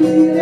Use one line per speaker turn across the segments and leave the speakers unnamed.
filha.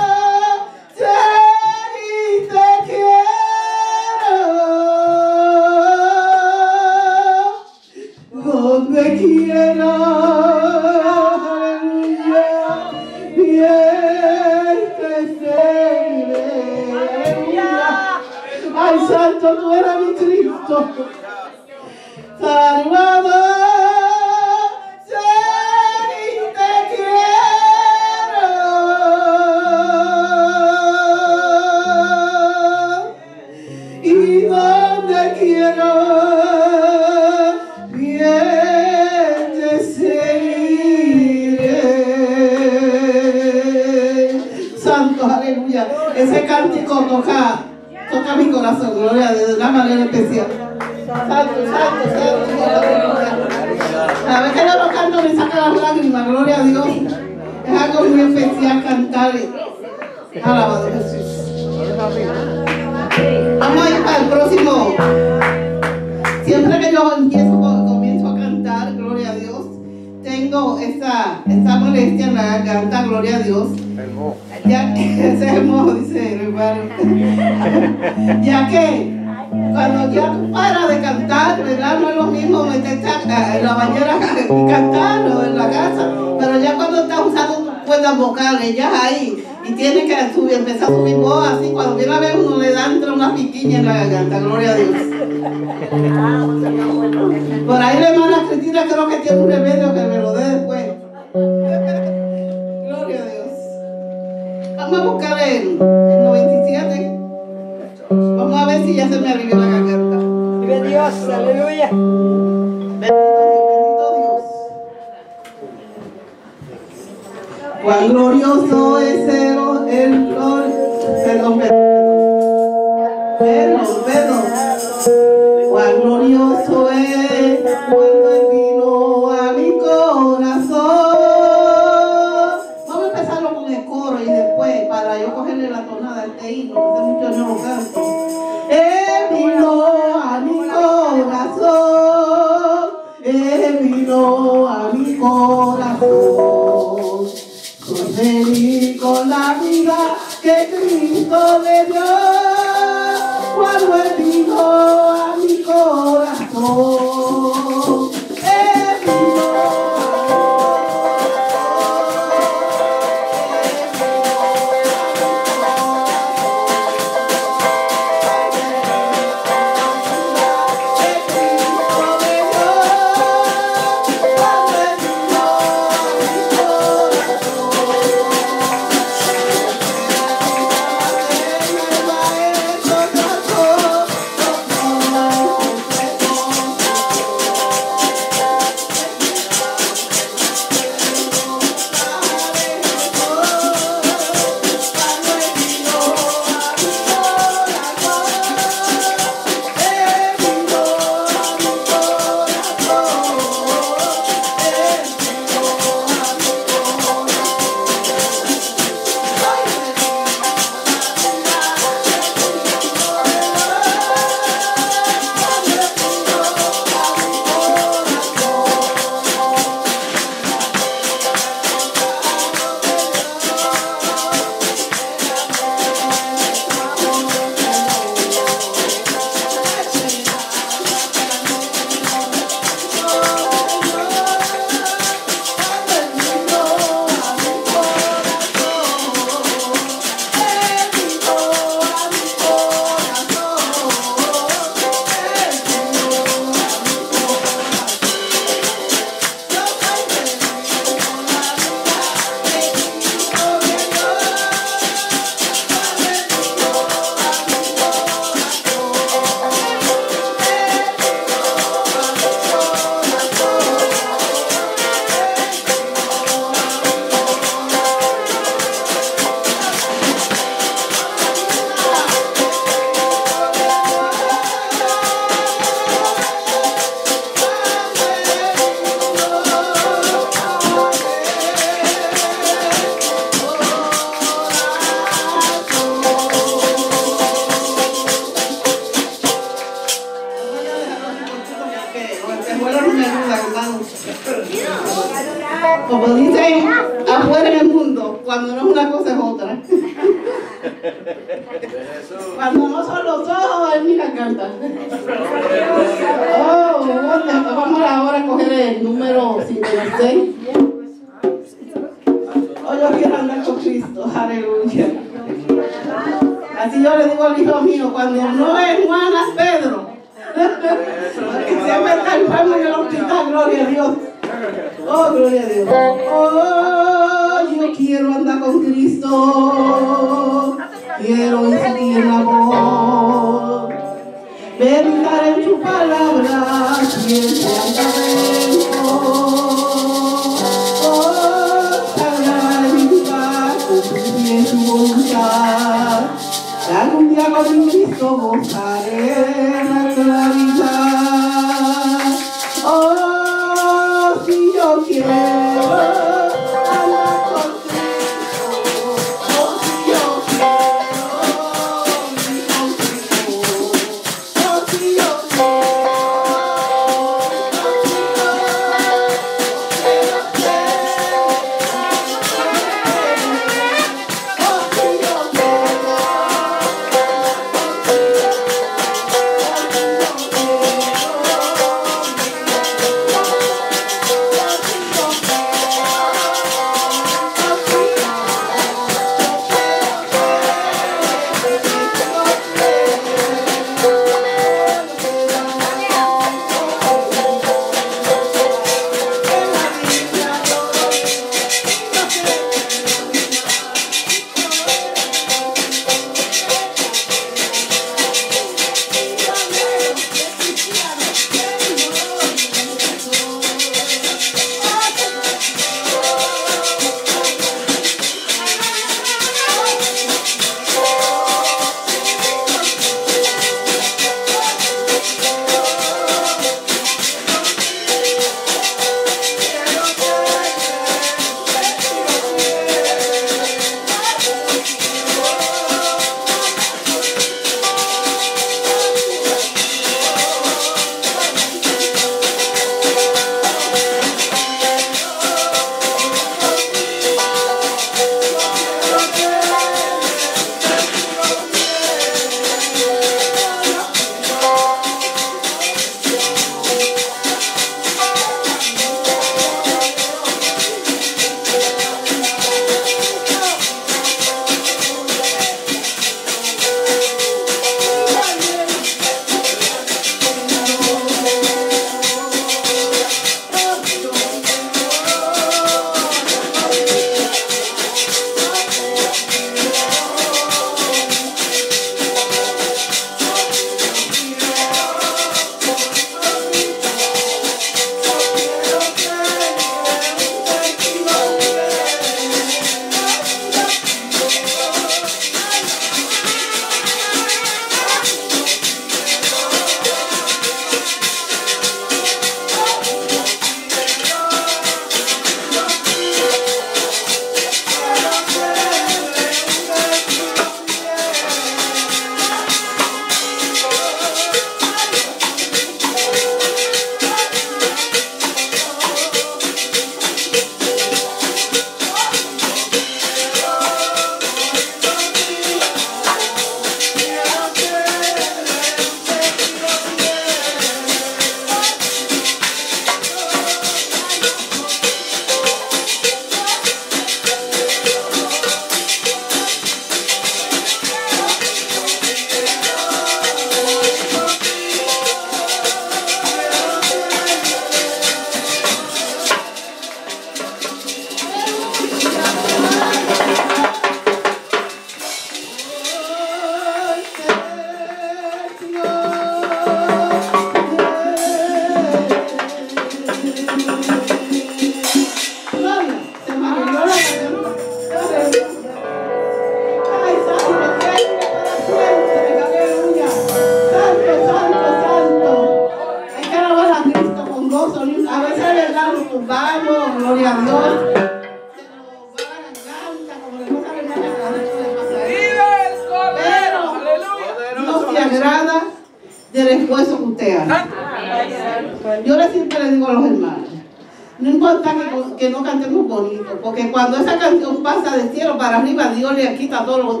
Todos los,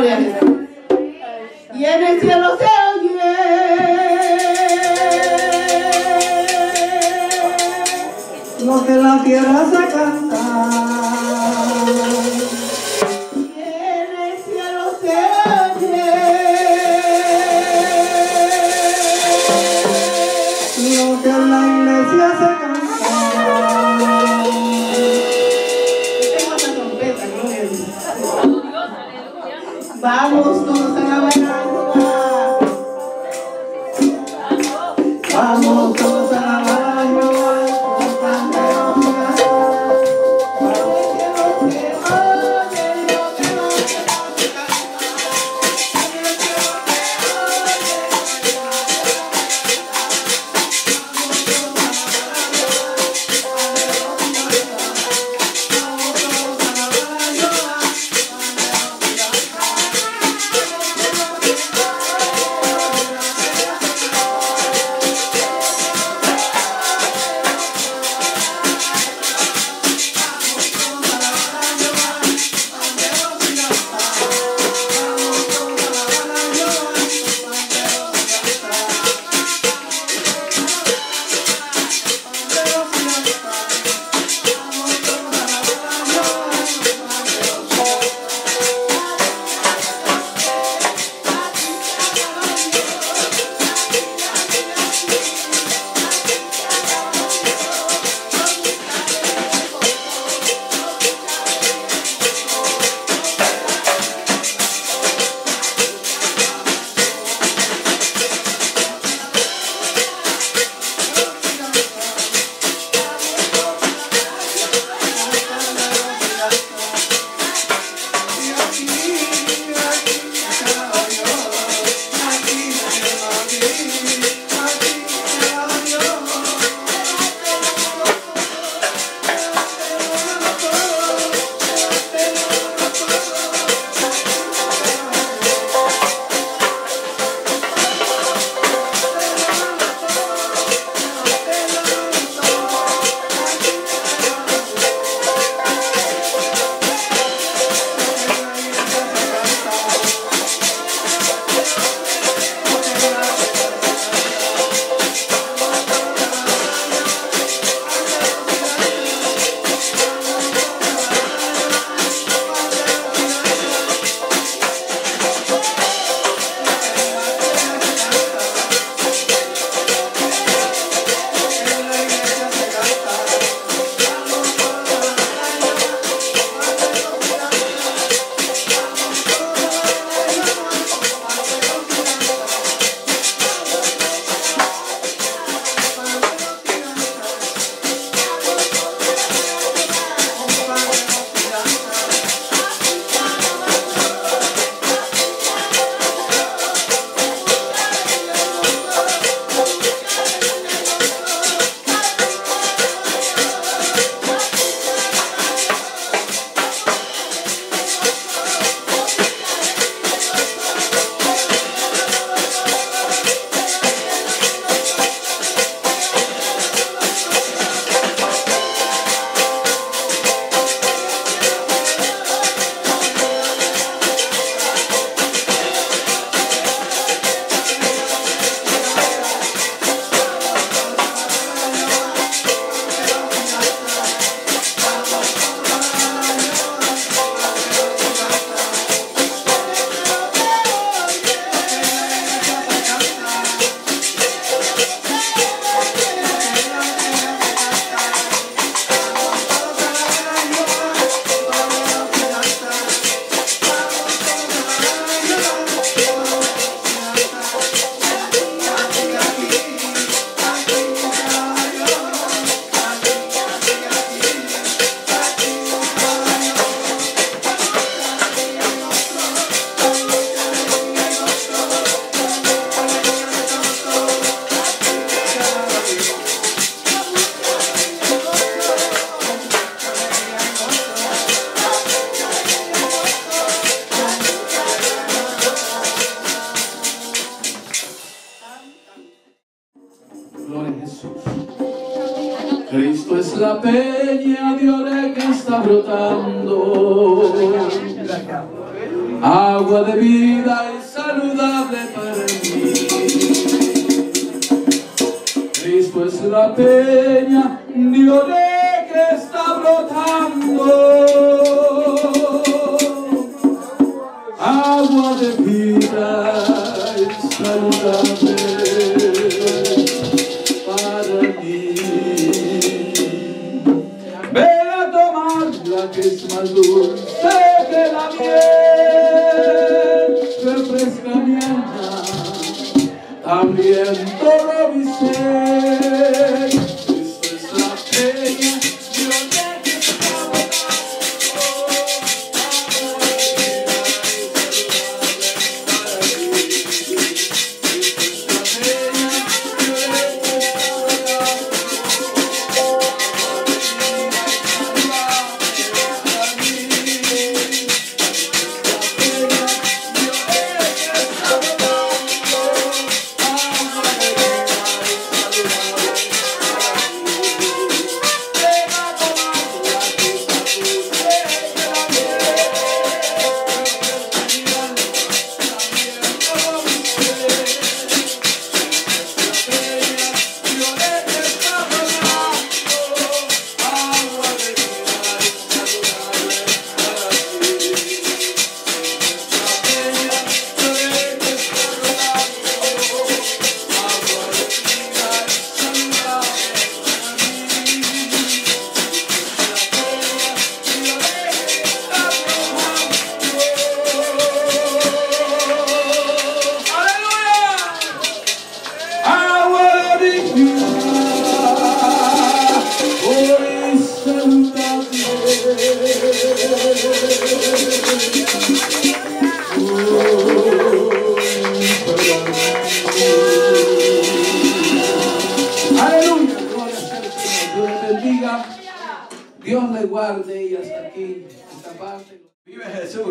Gloria a Dios.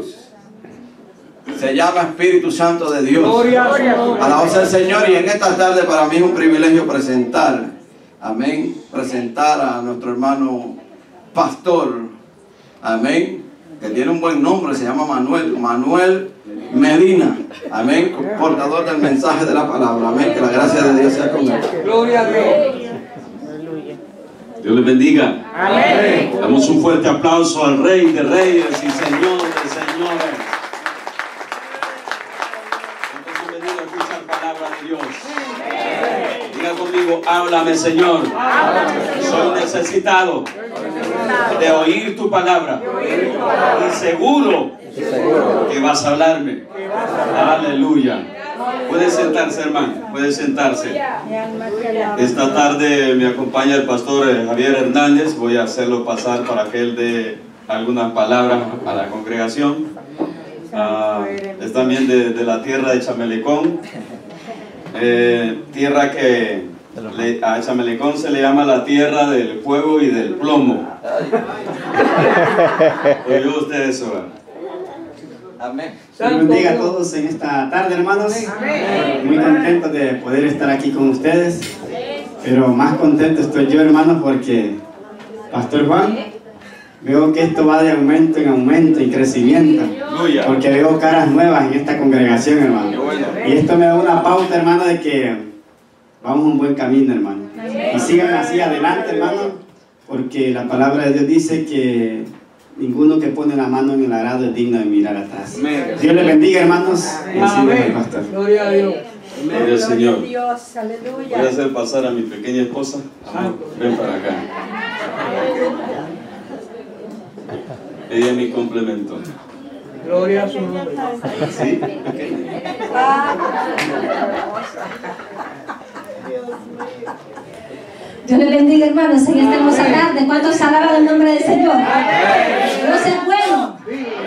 Jesús.
Se
llama Espíritu Santo de Dios.
Gloria
Alabado sea el Señor y en esta tarde para mí es un privilegio presentar, amén, presentar a nuestro hermano pastor, amén, que tiene un buen nombre, se llama Manuel, Manuel Medina, amén, portador del mensaje de la palabra, amén, que la gracia de Dios sea con él.
Gloria a Dios.
Dios les bendiga.
Amén.
Damos un fuerte aplauso al Rey de Reyes y Señor de Señores. Entonces venido a escuchar palabra de Dios. Diga conmigo, háblame Señor. Soy necesitado de oír tu palabra. Y seguro que vas a hablarme. Aleluya. Puede sentarse, hermano. Puede sentarse. Esta tarde me acompaña el pastor eh, Javier Hernández. Voy a hacerlo pasar para que él dé algunas palabras a la congregación. Ah, es también de, de la tierra de Chamelecón. Eh, tierra que le- a Chamelecón se le llama la tierra del fuego y del plomo. ¿Oyó usted eso?
Amén.
Dios bendiga a todos en esta tarde, hermanos. Muy contento de poder estar aquí con ustedes. Pero más contento estoy yo, hermanos, porque Pastor Juan, veo que esto va de aumento en aumento y crecimiento. Porque veo caras nuevas en esta congregación, hermano. Y esto me da una pauta, hermano, de que vamos un buen camino, hermano. Y sigan así adelante, hermano, porque la palabra de Dios dice que ninguno que pone la mano en el arado es digno de mirar atrás.
Amén.
Dios les bendiga, hermanos. Pastor.
Gloria a Dios.
Gloria al Señor. Voy a
aleluya.
hacer pasar a mi pequeña esposa. Amén. Ven para acá. Ella es mi complemento.
Gloria a su nombre.
¿Sí?
Dios le bendiga, hermanos, en esta hermosa tarde. ¿Cuántos alaban el nombre del Señor? Dios es bueno.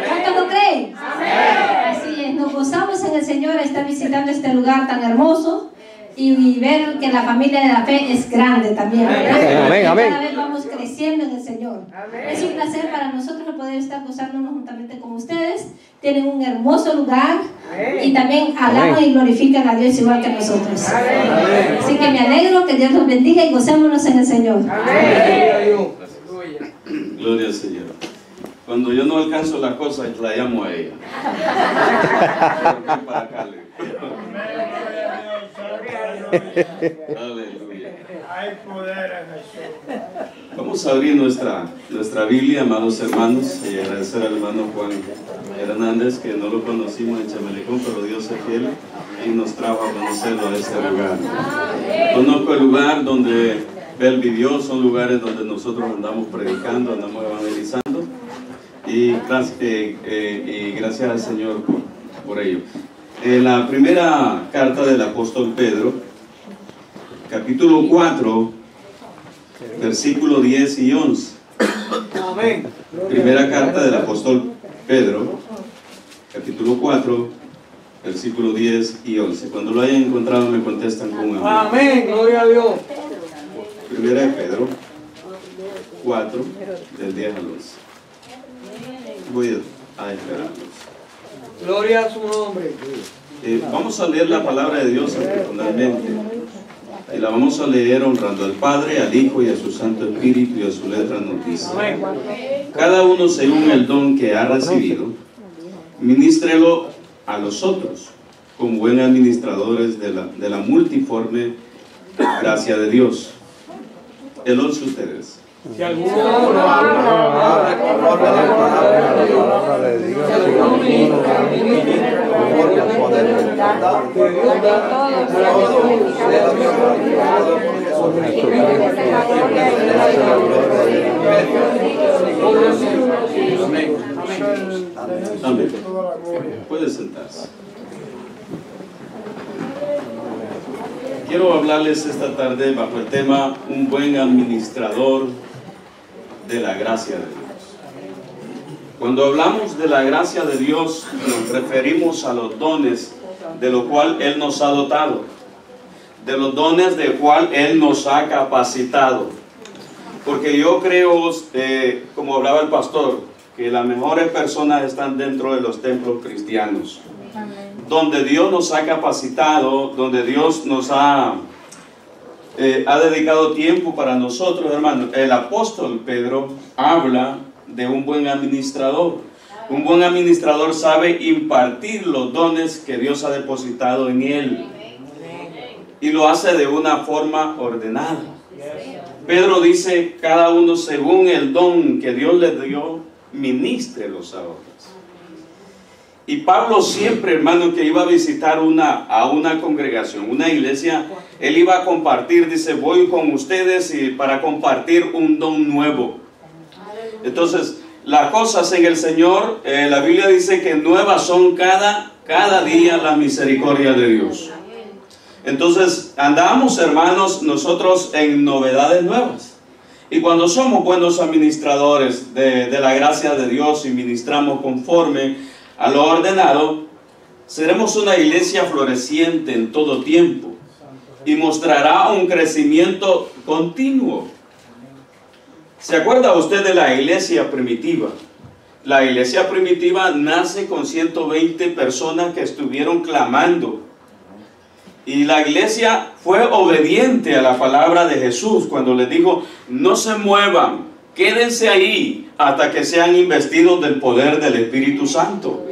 ¿Cuántos lo creen? Así es, nos gozamos en el Señor a estar visitando este lugar tan hermoso y ver que la familia de la fe es grande también. ¿verdad?
Amén, amén.
Cada vez vamos creciendo en el Señor. Es un placer para nosotros poder estar gozándonos juntamente con ustedes. Tienen un hermoso lugar y también alaban y glorifican a Dios igual que nosotros. Así que me alegro, que Dios los bendiga y gocémonos en el Señor.
Gloria a Dios.
Gloria al Señor. Cuando yo no alcanzo la cosa, la llamo a ella. Ven para acá, Vamos a abrir nuestra, nuestra Biblia, amados hermanos, y agradecer al hermano Juan Hernández, que no lo conocimos en Chamelecón, pero Dios es fiel y nos trajo a conocerlo a este lugar. Conozco el lugar donde Bel vivió, son lugares donde nosotros andamos predicando, andamos evangelizando, y eh, gracias al Señor por, ello. La primera carta del apóstol Pedro, capítulo 4, versículo 10 y 11.
Amén.
Primera carta del apóstol Pedro, capítulo 4, versículo 10 y 11. Cuando lo hayan encontrado me contestan con amén.
Amén. Gloria a Dios.
Primera de Pedro 4, del 10 al 11. Voy a esperarlos.
Gloria a su nombre.
Eh, vamos a leer la palabra de Dios particularmente. Y la vamos a leer honrando al Padre, al Hijo y a su Santo Espíritu y a su letra noticia. Cada uno según el don que ha recibido, ministrelo a los otros, como buenos administradores de la, de la multiforme gracia de Dios. El 11 ustedes.
Si alguno habla palabra de Dios, de.
Puede sentarse. Quiero hablarles esta tarde bajo el tema Un buen administrador de la gracia de Dios. Cuando hablamos de la gracia de Dios, nos referimos a los dones de lo cual Él nos ha dotado, de los dones de cual Él nos ha capacitado. Porque yo creo, eh, como hablaba el pastor, que las mejores personas están dentro de los templos cristianos donde Dios nos ha capacitado, donde Dios nos ha, eh, ha dedicado tiempo para nosotros, hermanos. El apóstol Pedro habla de un buen administrador. Un buen administrador sabe impartir los dones que Dios ha depositado en él. Y lo hace de una forma ordenada. Pedro dice, cada uno según el don que Dios le dio, ministrelos a otros. Y Pablo siempre, hermano, que iba a visitar una, a una congregación, una iglesia, él iba a compartir, dice, voy con ustedes y para compartir un don nuevo. Entonces, las cosas en el Señor, eh, la Biblia dice que nuevas son cada, cada día la misericordia de Dios. Entonces, andamos, hermanos, nosotros en novedades nuevas. Y cuando somos buenos administradores de, de la gracia de Dios y ministramos conforme a lo ordenado, seremos una iglesia floreciente en todo tiempo y mostrará un crecimiento continuo. ¿Se acuerda usted de la iglesia primitiva? La iglesia primitiva nace con 120 personas que estuvieron clamando. Y la iglesia fue obediente a la palabra de Jesús cuando les dijo, no se muevan, quédense ahí hasta que sean investidos del poder del Espíritu Santo.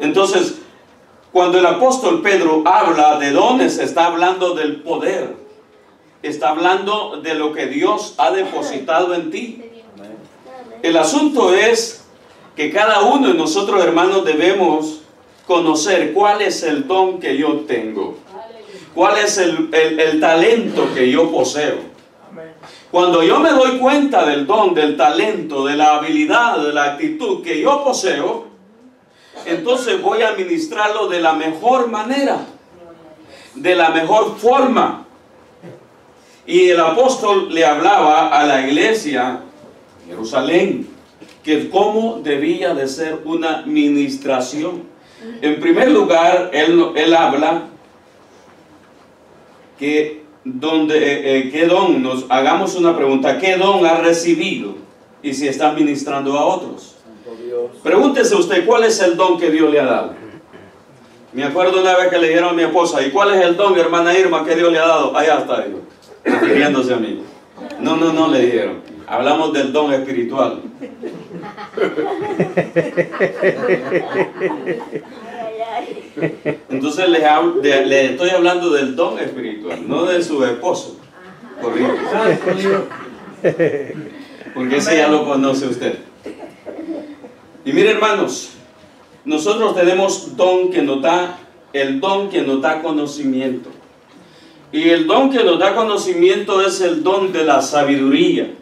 Entonces, cuando el apóstol Pedro habla de dones, está hablando del poder. Está hablando de lo que Dios ha depositado en ti. El asunto es que cada uno de nosotros, hermanos, debemos conocer cuál es el don que yo tengo. Cuál es el, el- el talento que yo poseo. Cuando yo me doy cuenta del don, del talento, de la habilidad, de la actitud que yo poseo, entonces voy a administrarlo de la mejor manera, de la mejor forma. Y el apóstol le hablaba a la iglesia Jerusalén que cómo debía de ser una ministración. En primer lugar, él, él habla que donde, eh, eh, don, hagamos una pregunta, ¿qué don ha recibido? Y si está ministrando a otros. Pregúntese usted, ¿cuál es el don que Dios le ha dado? Me acuerdo una vez que le dijeron a mi esposa, ¿y cuál es el don, hermana Irma, que Dios le ha dado? Allá está, digo, refiriéndose a mí. No, no, no, le dijeron. Hablamos del don espiritual. Entonces le, hablo- de- le estoy hablando del don espiritual, no de su esposo. Porque ese ya lo conoce usted. Y mire hermanos, nosotros tenemos don que nos da, el don que nos da conocimiento. Y el don que nos da conocimiento es el don de la sabiduría.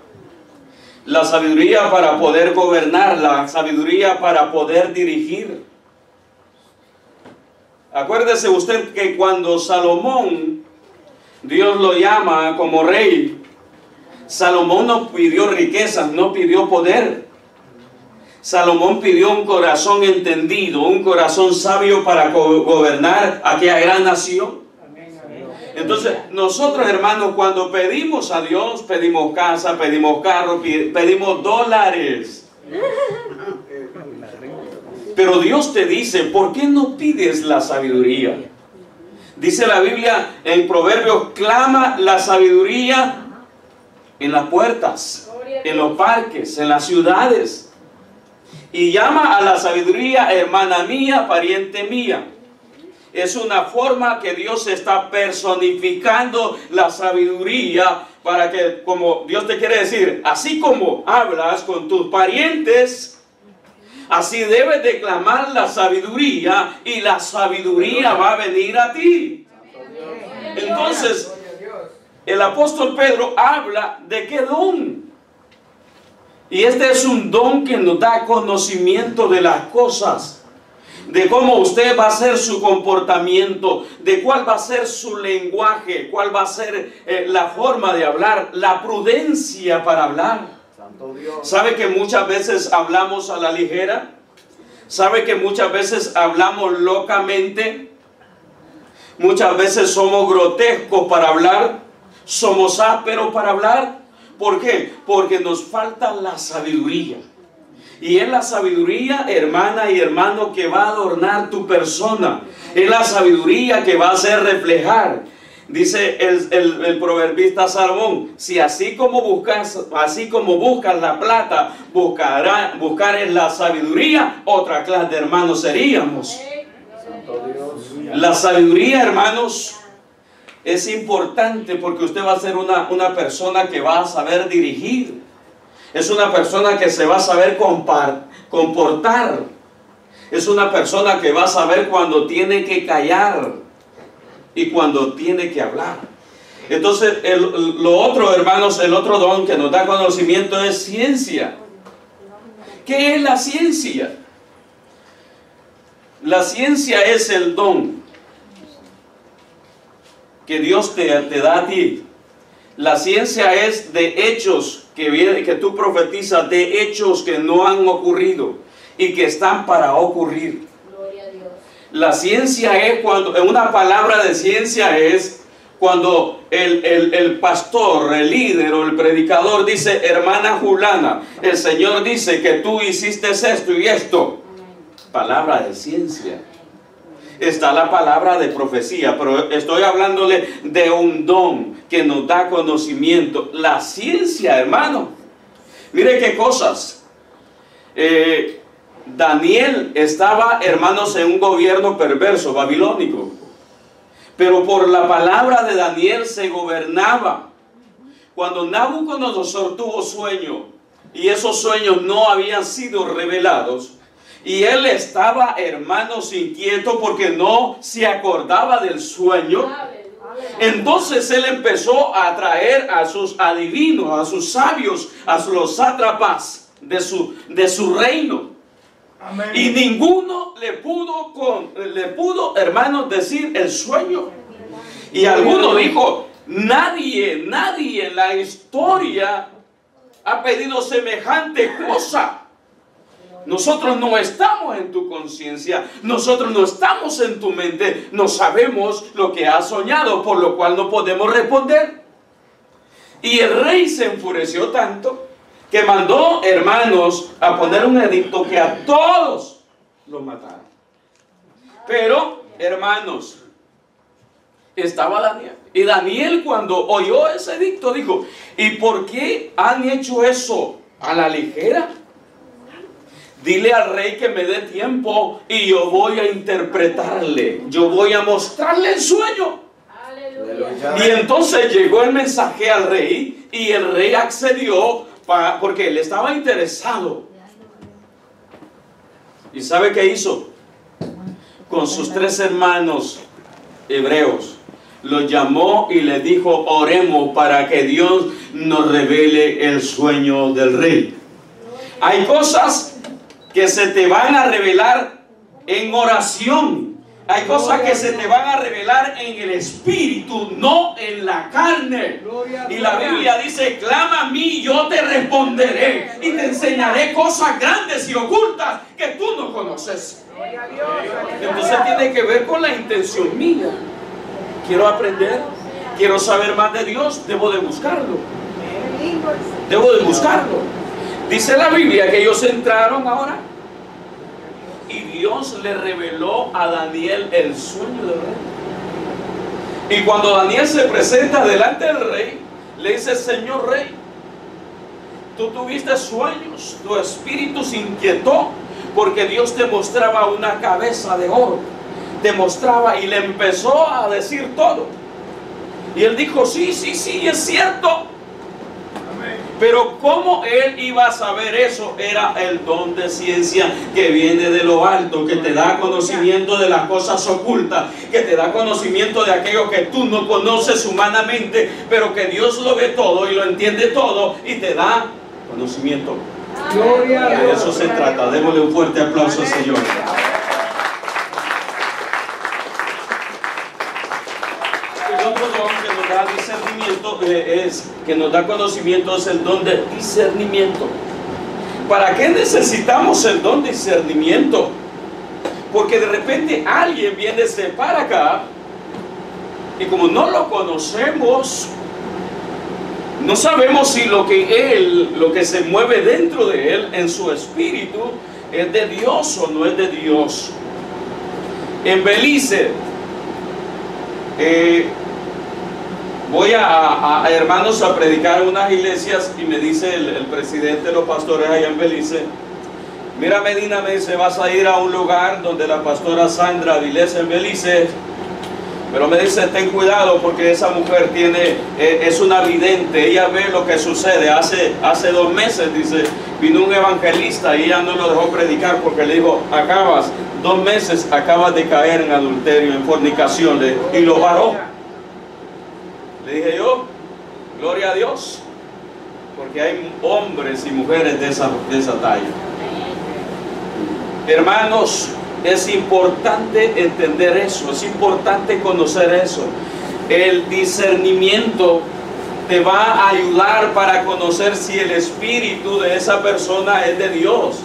La sabiduría para poder gobernar, la sabiduría para poder dirigir. Acuérdese usted que cuando Salomón, Dios lo llama como rey, Salomón no pidió riquezas, no pidió poder. Salomón pidió un corazón entendido, un corazón sabio para go- gobernar aquella gran nación. Entonces, nosotros hermanos, cuando pedimos a Dios, pedimos casa, pedimos carro, pedimos dólares. Pero Dios te dice, ¿por qué no pides la sabiduría? Dice la Biblia en Proverbios, clama la sabiduría en las puertas, en los parques, en las ciudades. Y llama a la sabiduría, hermana mía, pariente mía. Es una forma que Dios está personificando la sabiduría para que, como Dios te quiere decir, así como hablas con tus parientes, así debes de clamar la sabiduría y la sabiduría va a venir a ti. Entonces, el apóstol Pedro habla de qué don. Y este es un don que nos da conocimiento de las cosas, de cómo usted va a ser su comportamiento, de cuál va a ser su lenguaje, cuál va a ser eh, la forma de hablar, la prudencia para hablar. ¿Sabe que muchas veces hablamos a la ligera? ¿Sabe que muchas veces hablamos locamente? Muchas veces somos grotescos para hablar, somos ásperos para hablar. ¿Por qué? Porque nos falta la sabiduría. Y es la sabiduría, hermana y hermano, que va a adornar tu persona. Es la sabiduría que va a hacer reflejar. Dice el, el- el proverbista Salomón, si así como buscas, así como buscas la plata, buscará, buscar la sabiduría, otra clase de hermanos seríamos. La sabiduría, hermanos, es importante porque usted va a ser una, una persona que va a saber dirigir. Es una persona que se va a saber comportar. Es una persona que va a saber cuando tiene que callar y cuando tiene que hablar. Entonces, lo otro, hermanos, el otro don que nos da conocimiento es ciencia. ¿Qué es la ciencia? La ciencia es el don que Dios te, te da a ti. La ciencia es de hechos que, viene, que tú profetizas, de hechos que no han ocurrido y que están para ocurrir. La ciencia es cuando, una palabra de ciencia es cuando el, el- el pastor, el líder o el predicador dice, hermana Julana, el Señor dice que tú hiciste esto y esto. Palabra de ciencia. Está la palabra de profecía, pero estoy hablándole de un don que nos da conocimiento. La ciencia, hermano. Mire qué cosas. Eh, Daniel estaba, hermanos, en un gobierno perverso, babilónico. Pero por la palabra de Daniel se gobernaba. Cuando Nabucodonosor tuvo sueño y esos sueños no habían sido revelados, y él estaba, hermanos, inquieto porque no se acordaba del sueño. Entonces él empezó a traer a sus adivinos, a sus sabios, a los sátrapas de su, de su reino. Y ninguno le pudo, con, le pudo, hermanos, decir el sueño. Y alguno dijo, nadie, nadie en la historia ha pedido semejante cosa. Nosotros no estamos en tu conciencia, nosotros no estamos en tu mente, no sabemos lo que has soñado, por lo cual no podemos responder. Y el rey se enfureció tanto que mandó, hermanos, a poner un edicto que a todos los mataran. Pero hermanos, estaba Daniel. Y Daniel cuando oyó ese dicto dijo, ¿y por qué han hecho eso a la ligera? Dile al rey que me dé tiempo y yo voy a interpretarle, yo voy a mostrarle el sueño. Y entonces llegó el mensaje al rey y el rey accedió para, porque él estaba interesado. ¿Y sabe qué hizo? Con sus tres hermanos hebreos los llamó y le dijo, oremos para que Dios nos revele el sueño del rey. Hay cosas que se te van a revelar en oración. Hay cosas que se te van a revelar en el espíritu, no en la carne. Y la Biblia dice, clama a mí, yo te responderé y te enseñaré cosas grandes y ocultas que tú no conoces. Entonces tiene que ver con la intención mía. Quiero aprender, quiero saber más de Dios, debo de buscarlo. Debo de buscarlo. Dice la Biblia que ellos entraron ahora y Dios le reveló a Daniel el sueño del rey. Y cuando Daniel se presenta delante del rey, le dice, Señor rey, tú tuviste sueños, tu espíritu se inquietó porque Dios te mostraba una cabeza de oro. Te mostraba y le empezó a decir todo. Y él dijo, sí, sí, sí, es cierto. Pero cómo él iba a saber eso era el don de ciencia que viene de lo alto, que te da conocimiento de las cosas ocultas, que te da conocimiento de aquello que tú no conoces humanamente, pero que Dios lo ve todo y lo entiende todo y te da conocimiento. De eso se trata. Démosle un fuerte aplauso al Señor. El otro don que nos da es que nos da conocimiento es el don de discernimiento. ¿Para qué necesitamos el don de discernimiento? Porque de repente alguien viene de para acá y como no lo conocemos, no sabemos si lo que él, lo que se mueve dentro de él, en su espíritu, es de Dios o no es de Dios. En Belice, eh, voy a, a- a, hermanos a predicar en unas iglesias y me dice el, presidente de los pastores allá en Belice, mira Medina, me dice, vas a ir a un lugar donde la pastora Sandra Vilés en Belice, pero me dice, ten cuidado porque esa mujer tiene, eh, es una vidente, ella ve lo que sucede. Hace, hace dos meses, dice, vino un evangelista y ella no lo dejó predicar porque le dijo, acabas, dos meses acabas de caer en adulterio, en fornicación, y lo paró. Dije yo, gloria a Dios, porque hay hombres y mujeres de esa, de esa talla. Hermanos, es importante entender eso, es importante conocer eso. El discernimiento te va a ayudar para conocer si el espíritu de esa persona es de Dios.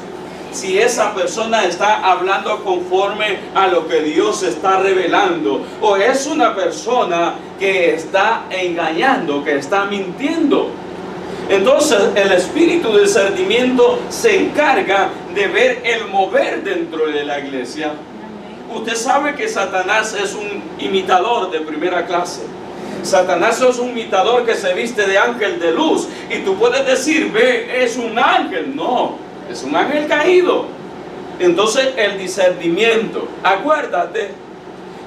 Si esa persona está hablando conforme a lo que Dios está revelando. O es una persona que está engañando, que está mintiendo. Entonces el espíritu de discernimiento se encarga de ver el mover dentro de la iglesia. Usted sabe que Satanás es un imitador de primera clase. Satanás es un imitador que se viste de ángel de luz. Y tú puedes decir, ve, es un ángel. No, es un ángel caído. Entonces el discernimiento. Acuérdate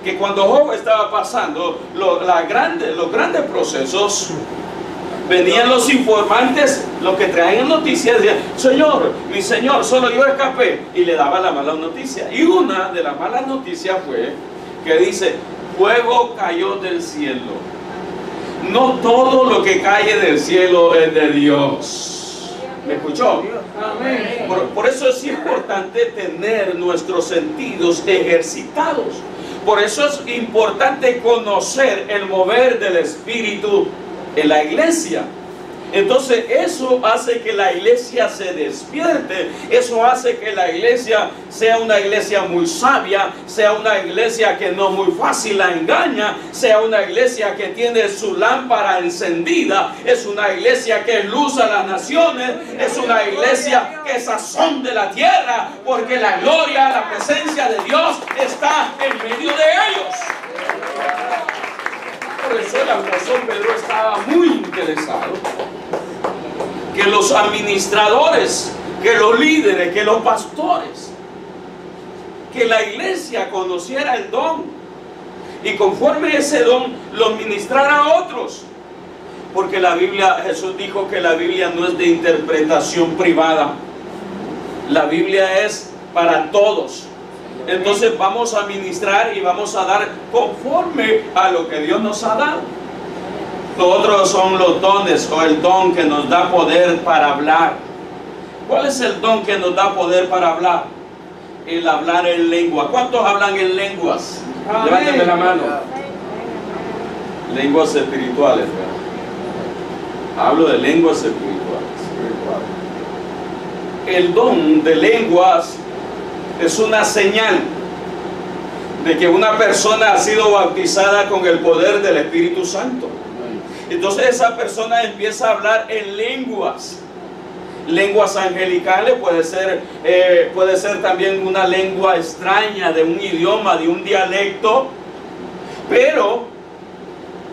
que cuando Job estaba pasando los grandes procesos, venían los informantes, los que traían noticias, decían, Señor, mi Señor, solo yo escapé. Y le daba la mala noticia. Y una de las malas noticias fue que dice, fuego cayó del cielo. No todo lo que cae del cielo es de Dios. ¿Me escuchó? Por, por eso es importante tener nuestros sentidos ejercitados. Por eso es importante conocer el mover del Espíritu en la iglesia. Entonces eso hace que la iglesia se despierte, eso hace que la iglesia sea una iglesia muy sabia, sea una iglesia que no muy fácil la engaña, sea una iglesia que tiene su lámpara encendida, es una iglesia que luz a las naciones, es una iglesia que sazón de la tierra, porque la gloria, la presencia de Dios está en medio de ellos. Por eso el apóstol Pedro estaba muy interesado que los administradores, que los líderes, que los pastores, que la iglesia conociera el don y conforme ese don lo ministrara a otros. Porque la Biblia, Jesús dijo que la Biblia no es de interpretación privada. La Biblia es para todos. Entonces vamos a ministrar y vamos a dar conforme a lo que Dios nos ha dado. Los otros son los dones o el don que nos da poder para hablar. ¿Cuál es el don que nos da poder para hablar? El hablar en lengua. ¿Cuántos hablan en lenguas? Levántame la mano. Lenguas espirituales. Hablo de lenguas espirituales. El don de lenguas es una señal de que una persona ha sido bautizada con el poder del Espíritu Santo. Entonces esa persona empieza a hablar en lenguas. Lenguas angelicales puede ser, eh, puede ser también una lengua extraña de un idioma, de un dialecto, pero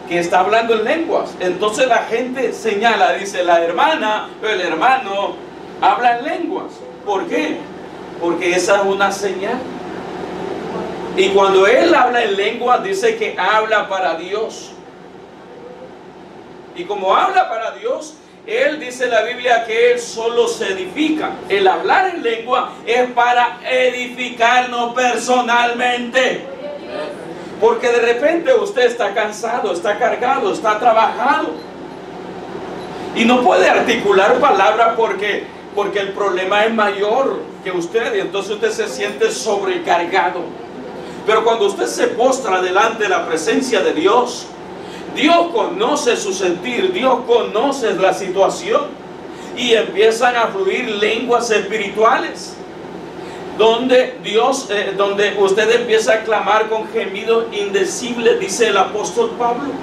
que está hablando en lenguas. Entonces la gente señala, dice la hermana, el hermano habla en lenguas. ¿Por qué? Porque esa es una señal. Y cuando él habla en lenguas, dice que habla para Dios. Y como habla para Dios, él dice la Biblia que él solo se edifica. El hablar en lengua es para edificarnos personalmente. Porque de repente usted está cansado, está cargado, está trabajado. Y no puede articular palabra porque, porque el problema es mayor usted. Y entonces usted se siente sobrecargado. Pero cuando usted se postra delante de la presencia de Dios, Dios conoce su sentir, Dios conoce la situación y empiezan a fluir lenguas espirituales donde Dios, eh, donde usted empieza a clamar con gemidos indecibles, dice el apóstol Pablo,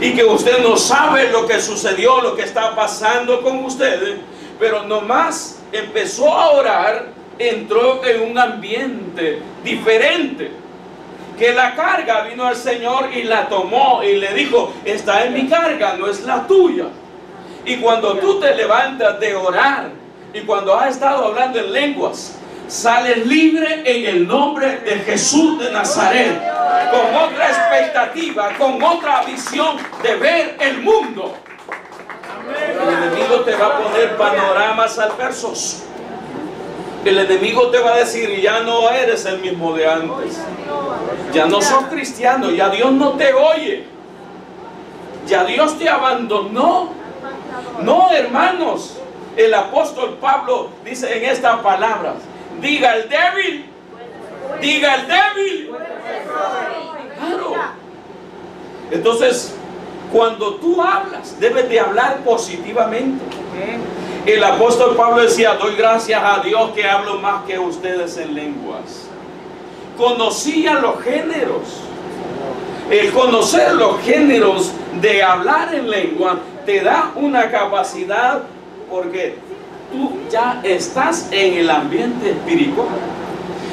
y que usted no sabe lo que sucedió, lo que está pasando con usted, pero nomás empezó a orar, entró en un ambiente diferente que la carga vino al Señor y la tomó y le dijo, está en mi carga, no es la tuya. Y cuando tú te levantas de orar y cuando has estado hablando en lenguas, sales libre en el nombre de Jesús de Nazaret, con otra expectativa, con otra visión de ver el mundo. El enemigo te va a poner panoramas adversos. El enemigo te va a decir, ya no eres el mismo de antes. Ya no sos cristiano, ya Dios no te oye. Ya Dios te abandonó. No, hermanos. El apóstol Pablo dice en estas palabras, diga el débil, diga el débil. Entonces, cuando tú hablas, debes de hablar positivamente. El apóstol Pablo decía, doy gracias a Dios que hablo más que ustedes en lenguas. Conocía los géneros. El conocer los géneros de hablar en lengua te da una capacidad porque tú ya estás en el ambiente espiritual.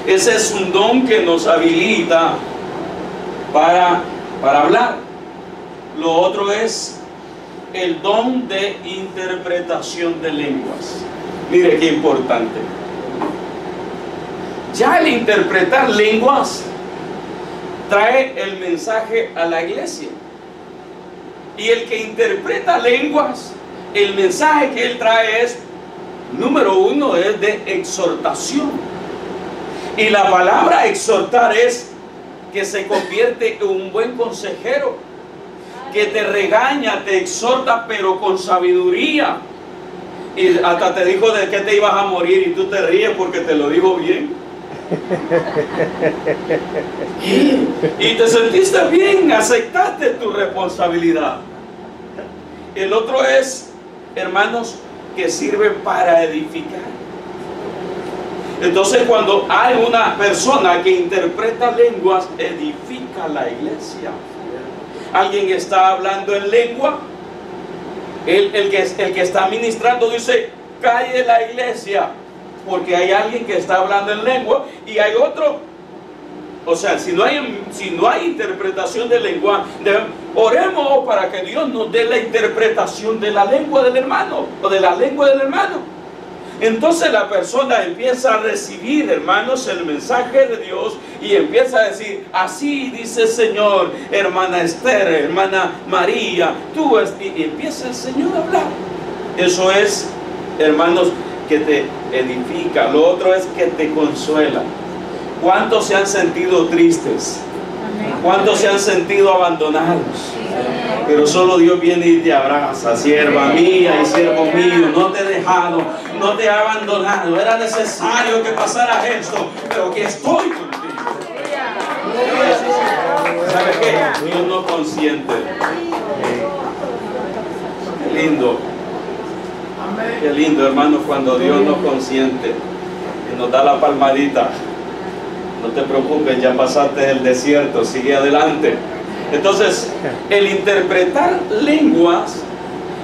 Ese es un don que nos habilita para, para hablar. Lo otro es el don de interpretación de lenguas. Mire qué importante. Ya el interpretar lenguas trae el mensaje a la iglesia. Y el que interpreta lenguas, el mensaje que él trae es, número uno, es de exhortación. Y la palabra exhortar es que se convierte en un buen consejero que te regaña, te exhorta, pero con sabiduría. Y hasta te dijo de que te ibas a morir y tú te ríes porque te lo dijo bien. y te sentiste bien, aceptaste tu responsabilidad. El otro es hermanos, que sirven para edificar. Entonces cuando hay una persona que interpreta lenguas, edifica la iglesia. Alguien está hablando en lengua, el, el, que, el que está ministrando dice, calle la iglesia, porque hay alguien que está hablando en lengua y hay otro. O sea, si no hay, si no hay interpretación de lengua, oremos para que Dios nos dé la interpretación de la lengua del hermano o de la lengua del hermano. Entonces la persona empieza a recibir, hermanos, el mensaje de Dios y empieza a decir, así dice el Señor, hermana Esther, hermana María, tú, y empieza el Señor a hablar. Eso es, hermanos, que te edifica. Lo otro es que te consuela. ¿Cuántos se han sentido tristes? ¿Cuántos se han sentido abandonados? Pero solo Dios viene y te abraza, sierva mía y siervo mío, no te he dejado, no te he abandonado. Era necesario que pasara esto, pero que estoy contigo. ¿Sabes qué? Dios no consiente. Qué lindo. Qué lindo, hermano, cuando Dios nos consiente y nos da la palmadita. No te preocupes, ya pasaste el desierto, sigue adelante. Entonces, el interpretar lenguas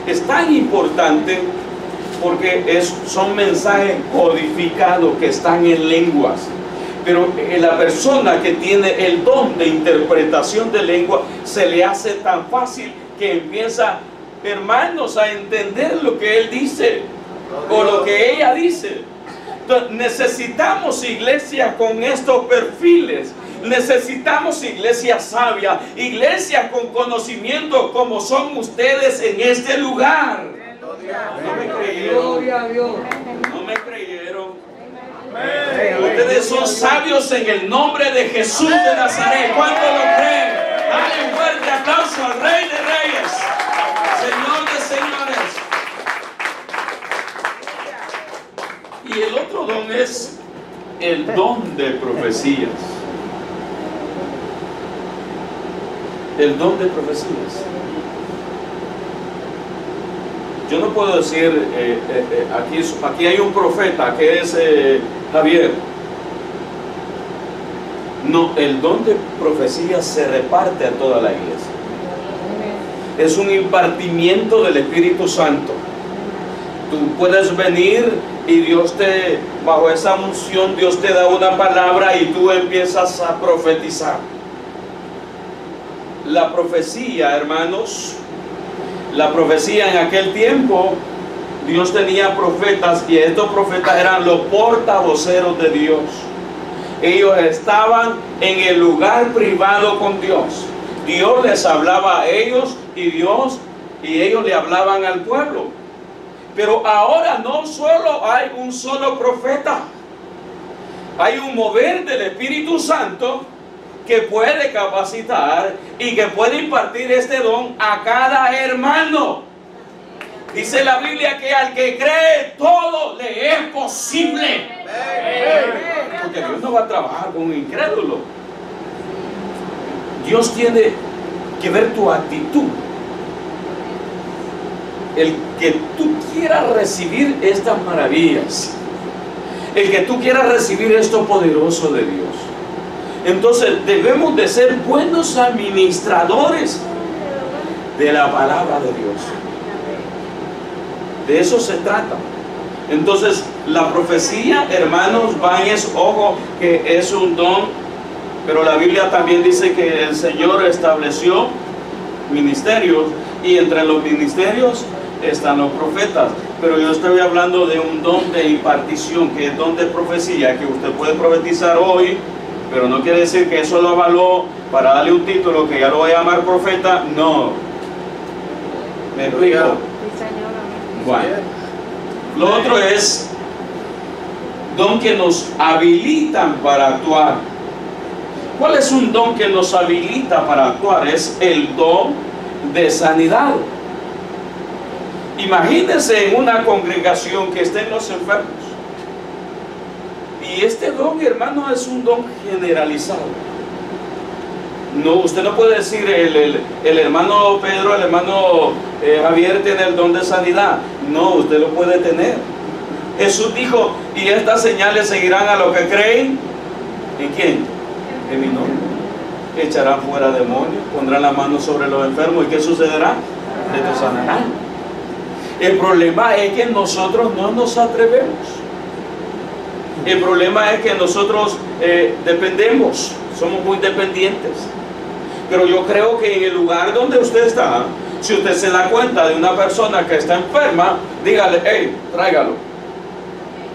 es tan importante porque es, son mensajes codificados que están en lenguas. Pero la persona que tiene el don de interpretación de lengua se le hace tan fácil que empieza, hermanos, a entender lo que él dice o lo que ella dice. Necesitamos iglesias con estos perfiles Necesitamos iglesia sabia, iglesia con conocimiento como son ustedes en este lugar. No me creyeron. No me creyeron. Ustedes son sabios en el nombre de Jesús de Nazaret. ¿Cuánto lo creen? Dale fuerte aplauso al Rey de Reyes, Señor de Señores. Es el don de profecías. el don de profecías. Yo no puedo decir, eh, eh, eh, aquí, aquí hay un profeta que es Javier. No, el don de profecía se reparte a toda la iglesia. Es un impartimiento del Espíritu Santo. Tú puedes venir y Dios te, bajo esa unción, Dios te da una palabra y tú empiezas a profetizar la profecía, hermanos, la profecía en aquel tiempo, Dios tenía profetas y estos profetas eran los portavoceros de Dios. Ellos estaban en el lugar privado con Dios. Dios les hablaba a ellos y Dios y ellos le hablaban al pueblo. Pero ahora no solo hay un solo profeta, hay un mover del Espíritu Santo que puede capacitar y que puede impartir este don a cada hermano. Dice la Biblia que al que cree todo le es posible. Porque Dios no va a trabajar con un incrédulo. Dios tiene que ver tu actitud. El que tú quieras recibir estas maravillas. El que tú quieras recibir esto poderoso de Dios. Entonces debemos de ser buenos administradores de la palabra de Dios. De eso se trata. Entonces, la profecía, hermanos, van ojo, que es un don, pero la Biblia también dice que el Señor estableció ministerios y entre los ministerios están los profetas. Pero yo estoy hablando de un don de impartición, que es don de profecía, que usted puede profetizar hoy, pero no quiere decir que eso lo avaló para darle un título que ya lo voy a llamar profeta, no. ¿Me explico? Bueno. Lo otro es don que nos habilitan para actuar. ¿Cuál es un don que nos habilita para actuar? Es el don de sanidad. Imagínense en una congregación que estén los enfermos y este don, hermano, es un don generalizado. No, usted no puede decir el, el- hermano Pedro, el hermano eh, Javier tiene el don de sanidad. No, usted lo puede tener. Jesús dijo, y estas señales seguirán a los que creen. ¿En quién? En mi nombre. Echarán fuera demonios, pondrán la mano sobre los enfermos. ¿Y qué sucederá? Esto sanará. El problema es que nosotros no nos atrevemos. El problema es que nosotros eh, dependemos, somos muy dependientes. Pero yo creo que en el lugar donde usted está, si usted se da cuenta de una persona que está enferma, dígale, hey, tráigalo.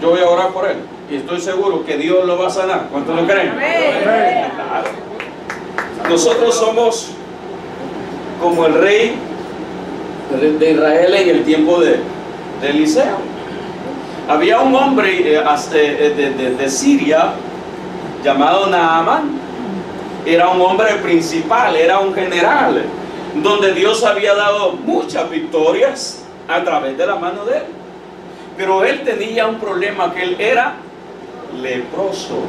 Yo voy a orar por él. Y estoy seguro que Dios lo va a sanar. ¿Cuántos lo creen? Nosotros somos como el rey de Israel en el tiempo de, Eliseo. Había un hombre eh, as- eh, de, Siria llamado Naamán. Era un hombre principal, era un general, donde Dios había dado muchas victorias a través de la mano de él. Pero él tenía un problema, que él era leproso.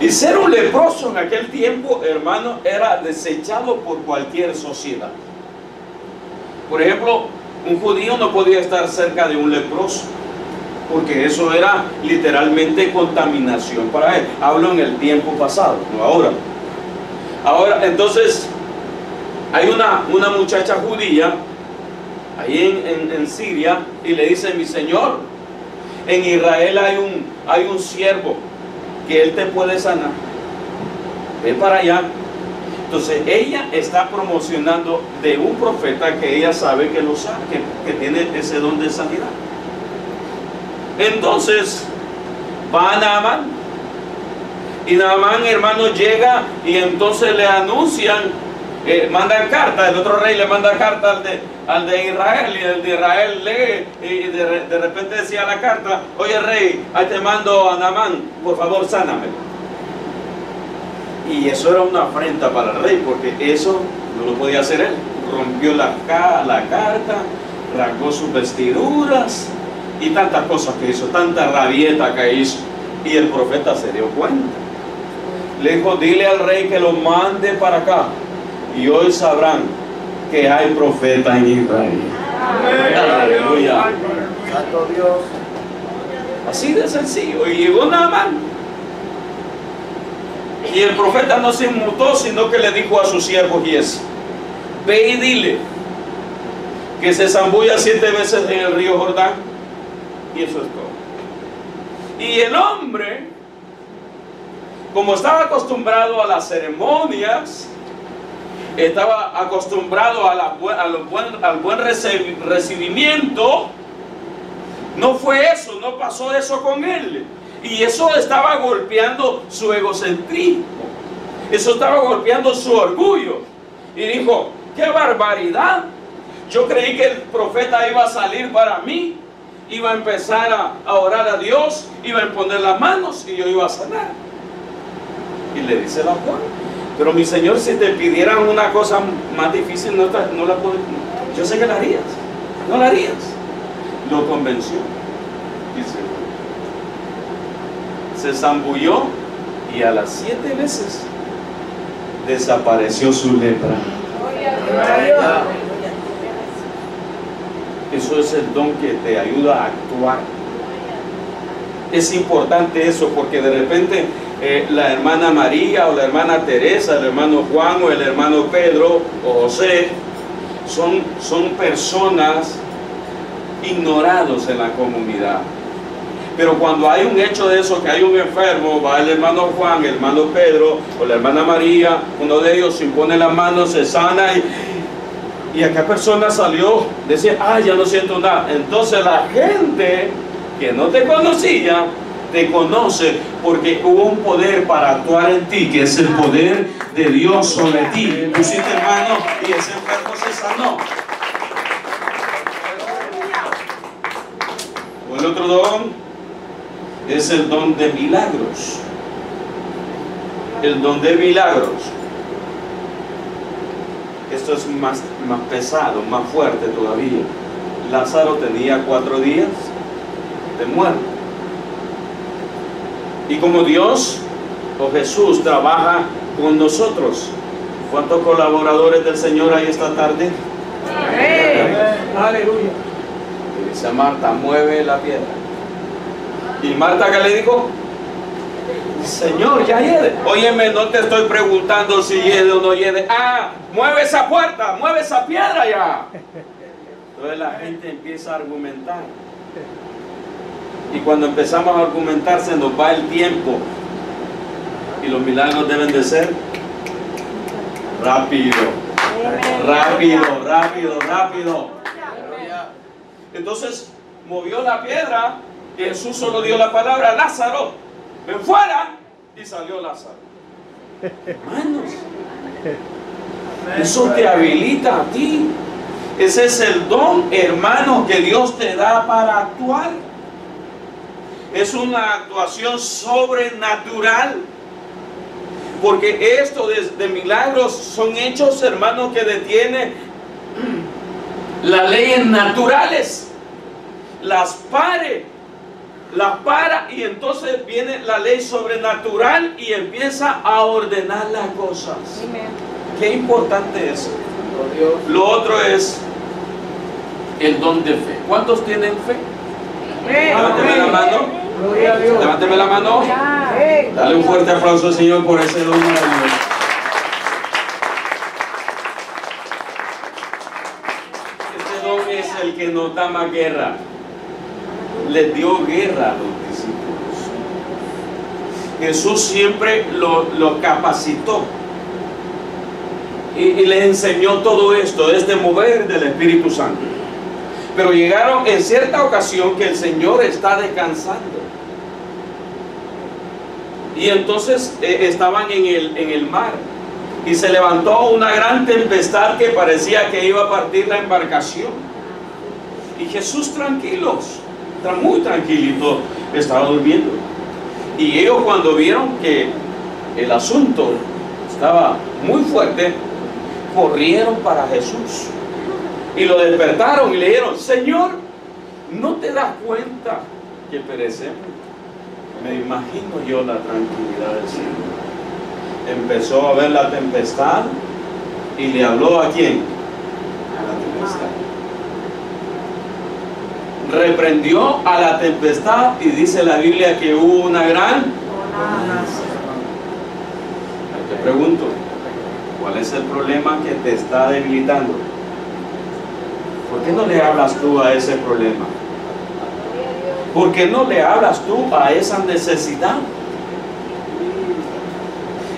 Y ser un leproso en aquel tiempo, hermano, era desechado por cualquier sociedad. Por ejemplo, un judío no podía estar cerca de un leproso, porque eso era literalmente contaminación para él. Hablo en el tiempo pasado, no ahora. Ahora, entonces, hay una, una muchacha judía ahí en, en- Siria y le dice, mi señor, en Israel hay un, hay un siervo que él te puede sanar. Ve para allá. Entonces ella está promocionando de un profeta que ella sabe que lo sabe, que, tiene ese don de sanidad. Entonces va a Naaman y Naamán, hermano, llega y entonces le anuncian, eh, mandan carta, el otro rey le manda carta al de, al de Israel y el de Israel lee y de repente decía la carta, oye rey, ahí te mando a Naamán, por favor sáname. Y eso era una afrenta para el rey, porque eso no lo podía hacer él. Rompió la, ca- la carta, rasgó sus vestiduras y tantas cosas que hizo, tanta rabieta que hizo. Y el profeta se dio cuenta. Le dijo, dile al rey que lo mande para acá. Y hoy sabrán que hay profeta en Israel. Aleluya.
Santo Dios.
Así de sencillo. Y llegó Naamán. Y el profeta no se inmutó, sino que le dijo a su siervo Gies, ve y dile que se zambulla siete veces en el río Jordán. Y eso es todo. Y el hombre, como estaba acostumbrado a las ceremonias, estaba acostumbrado a la buen- al buen reci- recibimiento, no fue eso, no pasó eso con él. Y eso estaba golpeando su egocentrismo. Eso estaba golpeando su orgullo. Y dijo, qué barbaridad. Yo creí que el profeta iba a salir para mí, iba a empezar a, orar a Dios, iba a imponer las manos y yo iba a sanar. Y le dice la Juan, pero mi Señor, si te pidieran una cosa más difícil, no, no la puedes. Yo sé que la harías, no la harías. Lo convenció. Dice, se zambulló y a las siete veces desapareció su lepra. Eso es el don que te ayuda a actuar. Es importante eso porque de repente eh, la hermana María o la hermana Teresa, el hermano Juan o el hermano Pedro o José son, son personas ignorados en la comunidad. Pero cuando hay un hecho de eso, que hay un enfermo, va el hermano Juan, el hermano Pedro o la hermana María, uno de ellos se impone las manos, se sana y, y aquella persona salió, decía, ah, ya no siento nada. Entonces la gente que no te conocía, te conoce porque hubo un poder para actuar en ti, que es el poder de Dios sobre ti. Pusiste mano y ese enfermo se sanó. O el otro don es el don de milagros. El don de milagros. Esto es más, más pesado, más fuerte todavía. Lázaro tenía cuatro días de muerte. Y como Dios o Jesús trabaja con nosotros. ¿Cuántos colaboradores del Señor hay esta tarde?
Aleluya.
Dice Marta, mueve la piedra. ¿Y Marta qué le dijo? Señor, ya hiede. Óyeme, no te estoy preguntando si hiede o no hiede. Ah, mueve esa puerta, mueve esa piedra ya. Entonces la gente empieza a argumentar. Y cuando empezamos a argumentar se nos va el tiempo. Y los milagros deben de ser rápido. Rápido, rápido, rápido. Entonces movió la piedra Jesús solo dio la palabra, Lázaro, ven fuera. Y salió Lázaro. Hermanos, eso te habilita a ti. Ese es el don, hermano, que Dios te da para actuar. Es una actuación sobrenatural. Porque esto de, milagros son hechos, hermanos, que detienen las leyes naturales. Las pare, las para y entonces viene la ley sobrenatural y empieza a ordenar las cosas. Qué importante es. Lo otro es el don de fe. ¿Cuántos tienen fe? Levánteme la mano. Levánteme la mano. Dale un fuerte aplauso al Señor por ese don maravilloso. Este don es el que nos da más guerra. Les dio guerra a los discípulos. Jesús siempre los lo capacitó y, les enseñó todo esto, este mover del Espíritu Santo. Pero llegaron en cierta ocasión que el Señor está descansando. Y entonces eh, estaban en el, en el mar. Y se levantó una gran tempestad que parecía que iba a partir la embarcación. Y Jesús tranquilos, tra- muy tranquilito, estaba durmiendo. Y ellos cuando vieron que el asunto estaba muy fuerte, corrieron para Jesús. Y lo despertaron y le dijeron, Señor, ¿no te das cuenta que perecemos? Me imagino yo la tranquilidad del Señor. Empezó a ver la tempestad y le habló a quién? A la tempestad. Reprendió a la tempestad y dice la Biblia que hubo una gran... Te pregunto, ¿cuál es el problema que te está debilitando? ¿Por qué no le hablas tú a ese problema? ¿Por qué no le hablas tú a esa necesidad?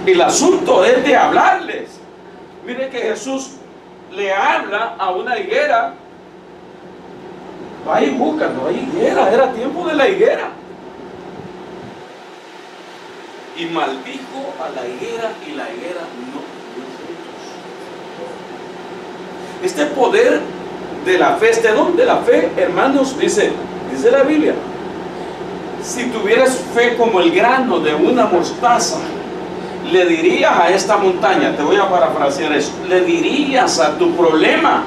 El asunto es de hablarles. Mire que Jesús le habla a una higuera. Vaya y búscalo, hay higuera, era tiempo de la higuera. Y maldijo a la higuera y la higuera no dio frutos. Este poder de la fe, este don de la fe, hermanos, dice, dice la Biblia, si tuvieras fe como el grano de una mostaza, le dirías a esta montaña, te voy a parafrasear eso, le dirías a tu problema,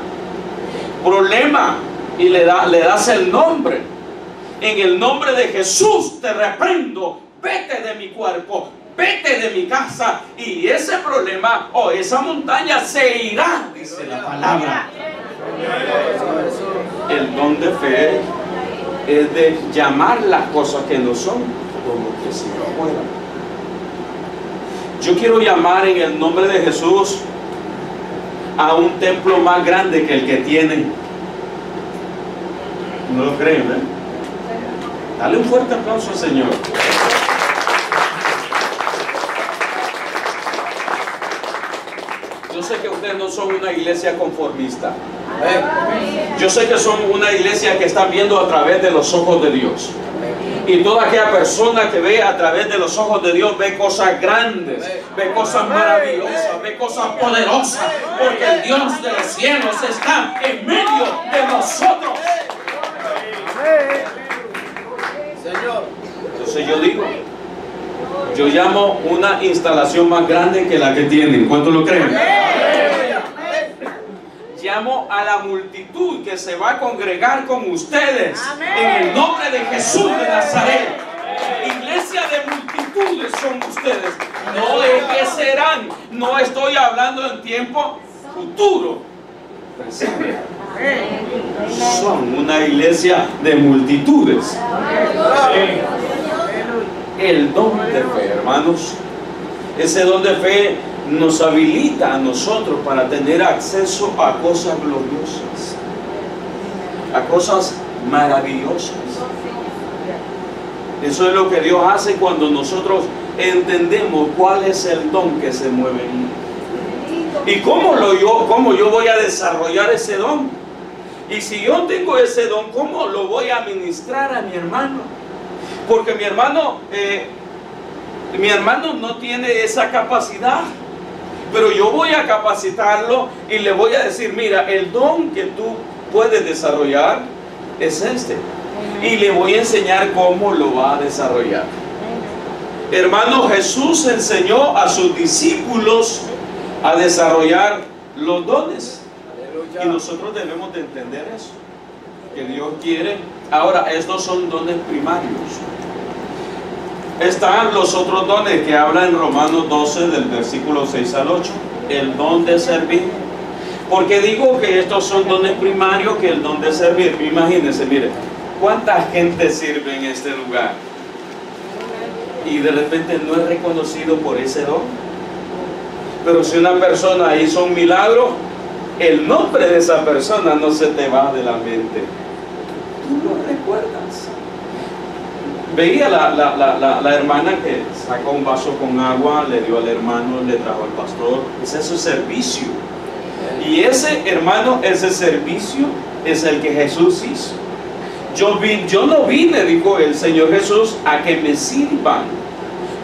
problema, y le, da, le das el nombre. En el nombre de Jesús te reprendo, vete de mi cuerpo, vete de mi casa, y ese problema o esa montaña se irá, dice la palabra. El don de fe es de llamar las cosas que no son como que si no fueran. Yo quiero llamar en el nombre de Jesús a un templo más grande que el que tienen. ¿No lo creen? eh? Dale un fuerte aplauso al Señor. Yo sé que ustedes no son una iglesia conformista. Yo sé que son una iglesia que están viendo a través de los ojos de Dios. Y toda aquella persona que ve a través de los ojos de Dios ve cosas grandes, ve cosas maravillosas, ve cosas poderosas, porque el Dios de los cielos está en medio de nosotros. Yo digo, yo llamo una instalación más grande que la que tienen. ¿Cuántos lo creen? Llamo a la multitud que se va a congregar con ustedes en el nombre de Jesús de Nazaret. Iglesia de multitudes son ustedes. No es que serán. No estoy hablando en tiempo futuro. Son una iglesia de multitudes. El don de fe, hermanos. Ese don de fe nos habilita a nosotros para tener acceso a cosas gloriosas, a cosas maravillosas. Eso es lo que Dios hace cuando nosotros entendemos cuál es el don que se mueve en mí. ¿Y cómo, lo yo, cómo yo voy a desarrollar ese don? Y si yo tengo ese don, ¿cómo lo voy a administrar a mi hermano? Porque mi hermano, eh, mi hermano no tiene esa capacidad. Pero yo voy a capacitarlo y le voy a decir, mira, el don que tú puedes desarrollar es este. Y le voy a enseñar cómo lo va a desarrollar. Hermano, Jesús enseñó a sus discípulos a desarrollar los dones. Y nosotros debemos de entender eso. Que Dios quiere. Ahora, estos son dones primarios. Están los otros dones que habla en Romanos 12 del versículo 6 al 8. El don de servir. Porque digo que estos son dones primarios que el don de servir. Imagínense, mire, ¿cuánta gente sirve en este lugar? Y de repente no es reconocido por ese don. Pero si una persona hizo un milagro, el nombre de esa persona no se te va de la mente. Tú lo recuerdas. Veía la, la, la, la, hermana que sacó un vaso con agua, le dio al hermano, le trajo al pastor. Ese es su servicio. Y ese hermano, ese servicio es el que Jesús hizo. Yo, vi, yo no vine, dijo el Señor Jesús, a que me sirvan.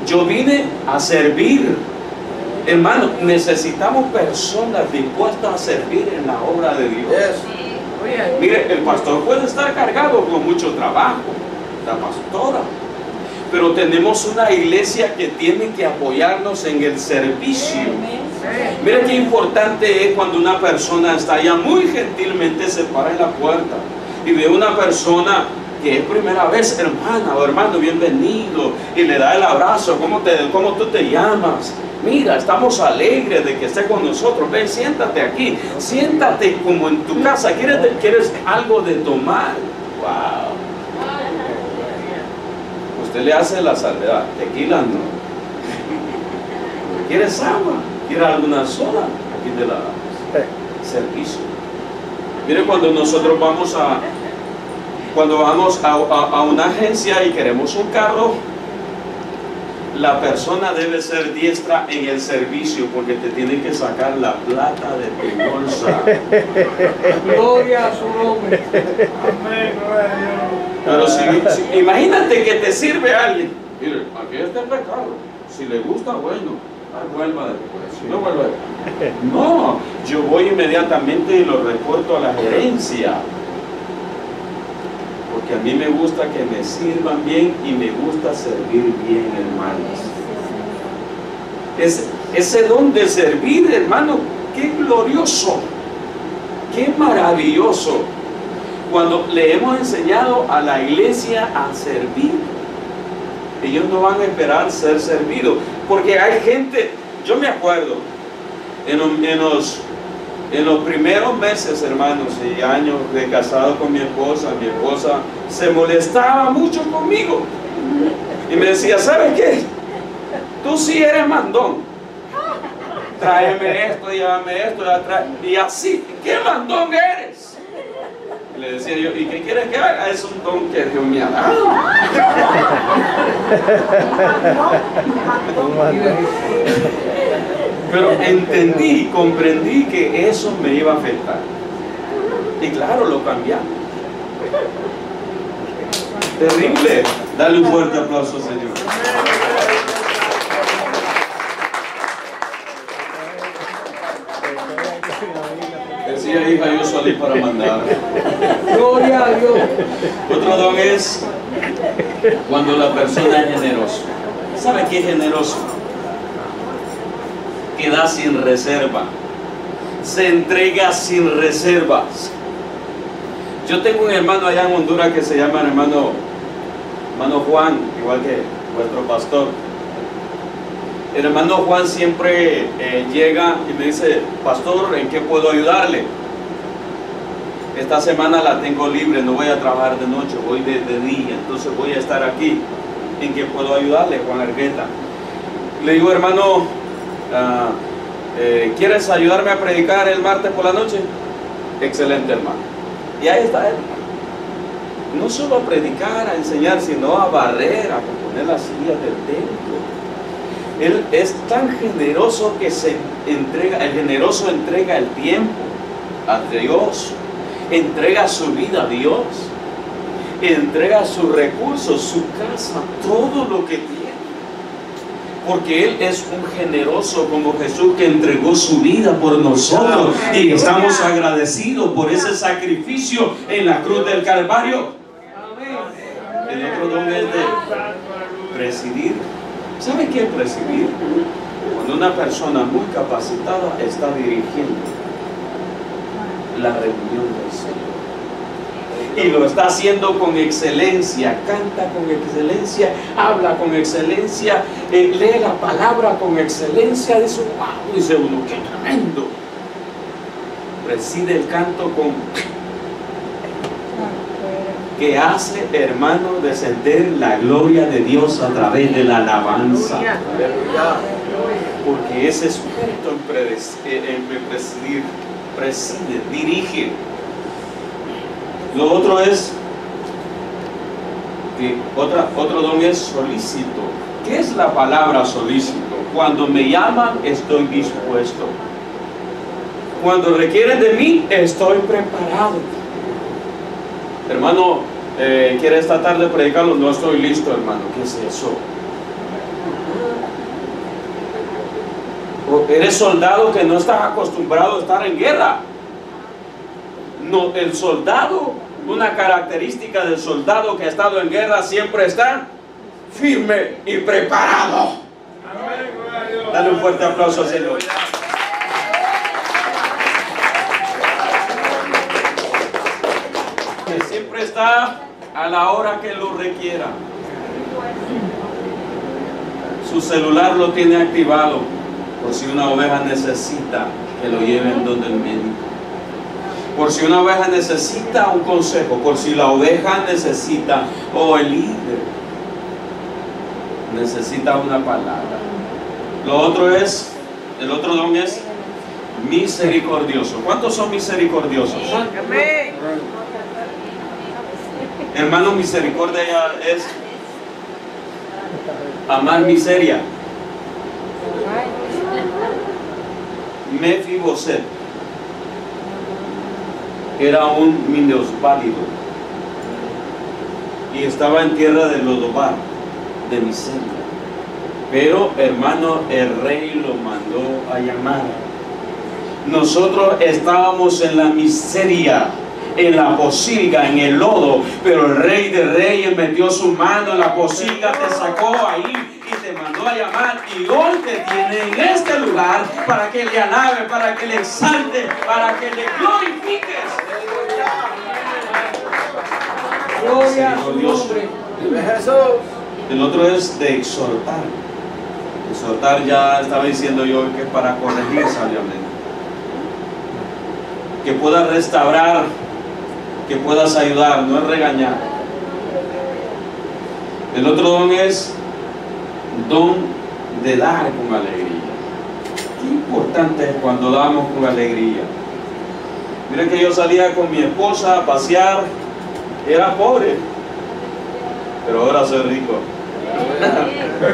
Yo vine a servir. Hermano, necesitamos personas dispuestas a servir en la obra de Dios. Mire, el pastor puede estar cargado con mucho trabajo, la pastora, pero tenemos una iglesia que tiene que apoyarnos en el servicio. Mira qué importante es cuando una persona está allá muy gentilmente se para en la puerta y ve una persona que es primera vez, hermana o hermano, bienvenido, y le da el abrazo, ¿cómo, te, cómo tú te llamas? Mira, estamos alegres de que esté con nosotros. Ven, siéntate aquí. Siéntate como en tu casa. ¿Quieres, quieres algo de tomar? Wow. Usted le hace la salvedad. Tequila no. ¿Quieres agua? ¿Quieres alguna soda? Aquí te la damos. Servicio. Mire, cuando nosotros vamos a cuando vamos a, a, a una agencia y queremos un carro, la persona debe ser diestra en el servicio porque te tienen que sacar la plata de tu bolsa.
Gloria a su nombre. Amén.
Pero si, si- imagínate que te sirve alguien. Mire, aquí está el pecado. Si le gusta, bueno. Vuelva después. Si no vuelva después. No, yo voy inmediatamente y lo reporto a la gerencia. Porque a mí me gusta que me sirvan bien y me gusta servir bien, hermanos. Es, ese don de servir, hermano, qué glorioso, qué maravilloso. Cuando le hemos enseñado a la iglesia a servir, ellos no van a esperar ser servidos. Porque hay gente, yo me acuerdo, en, en los, en los primeros meses, hermanos, y años de casado con mi esposa, mi esposa se molestaba mucho conmigo. Y me decía, ¿sabes qué? Tú sí eres mandón. Tráeme esto, llévame esto, y así, ¿qué mandón eres? Y le decía yo, ¿y qué quieres que haga? Es un don que Dios me ha dado. Pero entendí, comprendí que eso me iba a afectar. Y claro, lo cambiamos. Terrible. Dale un fuerte aplauso, Señor. Decía hija, yo salí para mandar.
Gloria a Dios.
Otro don es cuando la persona es generosa. ¿Sabe qué es generoso? Que da sin reserva. Se entrega sin reservas. Yo tengo un hermano allá en Honduras que se llama hermano hermano Juan, igual que vuestro pastor. El hermano Juan siempre eh, llega y me dice, pastor, ¿en qué puedo ayudarle? Esta semana la tengo libre, no voy a trabajar de noche, voy de, de día, entonces voy a estar aquí. ¿En qué puedo ayudarle, Juan Argueta? Le digo, hermano, ah, eh, ¿quieres ayudarme a predicar el martes por la noche? Excelente, hermano. Y ahí está él. No solo a predicar, a enseñar, sino a barrer, a componer las sillas del templo. Él es tan generoso que se entrega, el generoso entrega el tiempo a Dios, entrega su vida a Dios, entrega sus recursos, su casa, todo lo que tiene. Porque Él es un generoso como Jesús que entregó su vida por nosotros y estamos agradecidos por ese sacrificio en la cruz del Calvario. El otro don es de presidir. ¿Sabe qué es presidir? Cuando una persona muy capacitada está dirigiendo la reunión del Señor y lo está haciendo con excelencia, canta con excelencia, habla con excelencia, eh, lee la palabra con excelencia, dice, wow, dice uno, qué tremendo. Preside el canto con que hace, hermano, descender la gloria de Dios a través de la alabanza. Porque ese es experto en, predes- en presidir, preside, dirige. Lo otro es, que otra, otro don es solícito. ¿Qué es la palabra solícito? Cuando me llaman, estoy dispuesto. Cuando requieren de mí, estoy preparado. Hermano, eh, ¿quiere esta tarde predicarlo? No estoy listo, hermano. ¿Qué es eso? Eres soldado que no estás acostumbrado a estar en guerra. No, el soldado, una característica del soldado que ha estado en guerra siempre está firme y preparado. Dale un fuerte aplauso al Señor. Que siempre está a la hora que lo requiera. Su celular lo tiene activado por si una oveja necesita que lo lleven donde el médico por si una oveja necesita un consejo, por si la oveja necesita, o el líder necesita una palabra. Lo otro es, el otro don es misericordioso. ¿Cuántos son misericordiosos? Hermano, misericordia es amar miseria. Mefiboset era un minusválido y estaba en tierra de Lodobar, de miseria. Pero hermano, el rey lo mandó a llamar. Nosotros estábamos en la miseria, en la posilga, en el lodo, pero el rey de reyes metió su mano en la posilga, te sacó ahí a llamar y hoy te tiene en este lugar para que le alabe, para que le exalte, para que le glorifiques.
Gloria a su
Dios. El otro es de exhortar. Exhortar ya estaba diciendo yo que para corregir sabiamente. Que puedas restaurar, que puedas ayudar, no es regañar. El otro don es don de dar con alegría. Qué importante es cuando damos con alegría. Miren que yo salía con mi esposa a pasear, era pobre, pero ahora soy rico.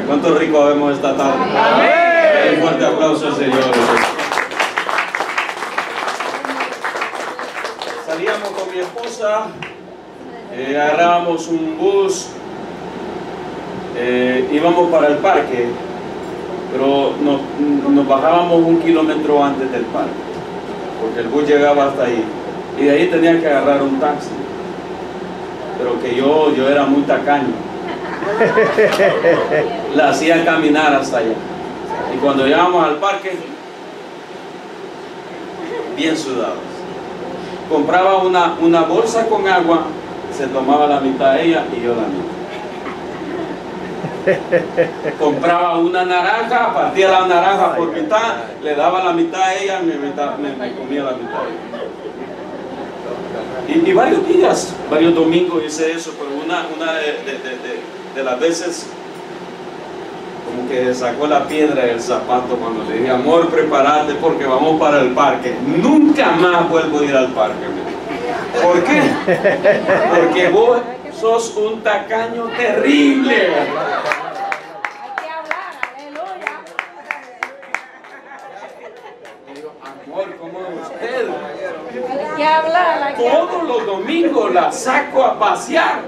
¿Cuántos ricos vemos esta tarde? Un fuerte aplauso al Señor. Salíamos con mi esposa, eh, agarrábamos un bus, eh, íbamos para el parque, pero nos, nos bajábamos un kilómetro antes del parque, porque el bus llegaba hasta ahí. Y de ahí tenía que agarrar un taxi. Pero que yo, yo era muy tacaño. La hacía caminar hasta allá. Y cuando llegamos al parque, bien sudados. Compraba una, una bolsa con agua, se tomaba la mitad ella y yo la mitad. Compraba una naranja, partía la naranja por mitad, le daba la mitad a ella, me, mitad- me- me comía la mitad. Y, y varios días, varios domingos hice eso, pero una, una de, de- de- de- las veces como que sacó la piedra del zapato cuando le dije, amor, prepárate porque vamos para el parque. Nunca más vuelvo a ir al parque. ¿Por qué? Porque vos sos un tacaño terrible.
Hay que hablar, aleluya.
Amor, como usted.
Hay que hablar.
Todos los domingos la saco a pasear.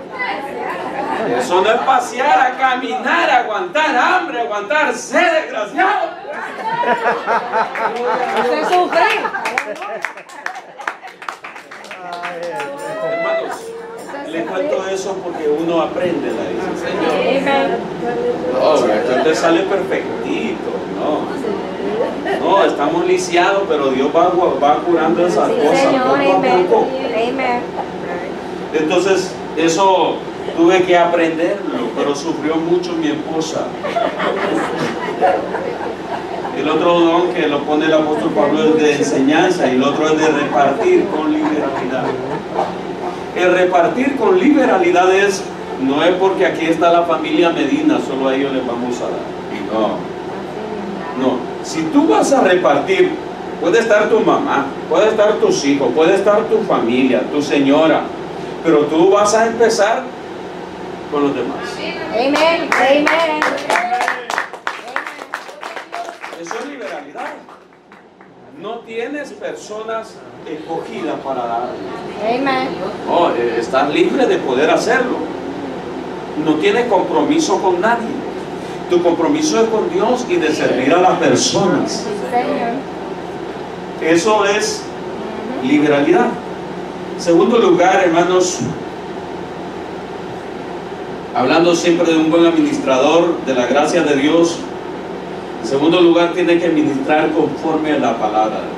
Eso no es pasear, a caminar, a aguantar hambre, a aguantar sed, desgraciado.
Usted sufre.
Hermanos, le cuento eso porque uno aprende la dice.
Amén.
No, usted sale perfectito, no. No, estamos lisiados, pero Dios va, va curando esas
Sí,
cosas
Señor,
poco a
amén.
poco. Entonces, eso tuve que aprenderlo, pero sufrió mucho mi esposa. El otro don que lo pone el apóstol Pablo es de enseñanza y el otro es de repartir con liberalidad. El repartir con liberalidad es, no es porque aquí está la familia Medina, solo a ellos les vamos a dar. No. No, si tú vas a repartir, puede estar tu mamá, puede estar tus hijos, puede estar tu familia, tu señora, pero tú vas a empezar con los demás.
Amén. Amén.
Eso es liberalidad. No tienes personas escogidas para dar. No, eh, estás libre de poder hacerlo. No tienes compromiso con nadie. Tu compromiso es con Dios y de servir a las personas. Eso es liberalidad. Segundo lugar, hermanos, hablando siempre de un buen administrador de la gracia de Dios, en segundo lugar tiene que ministrar conforme a la palabra de Dios.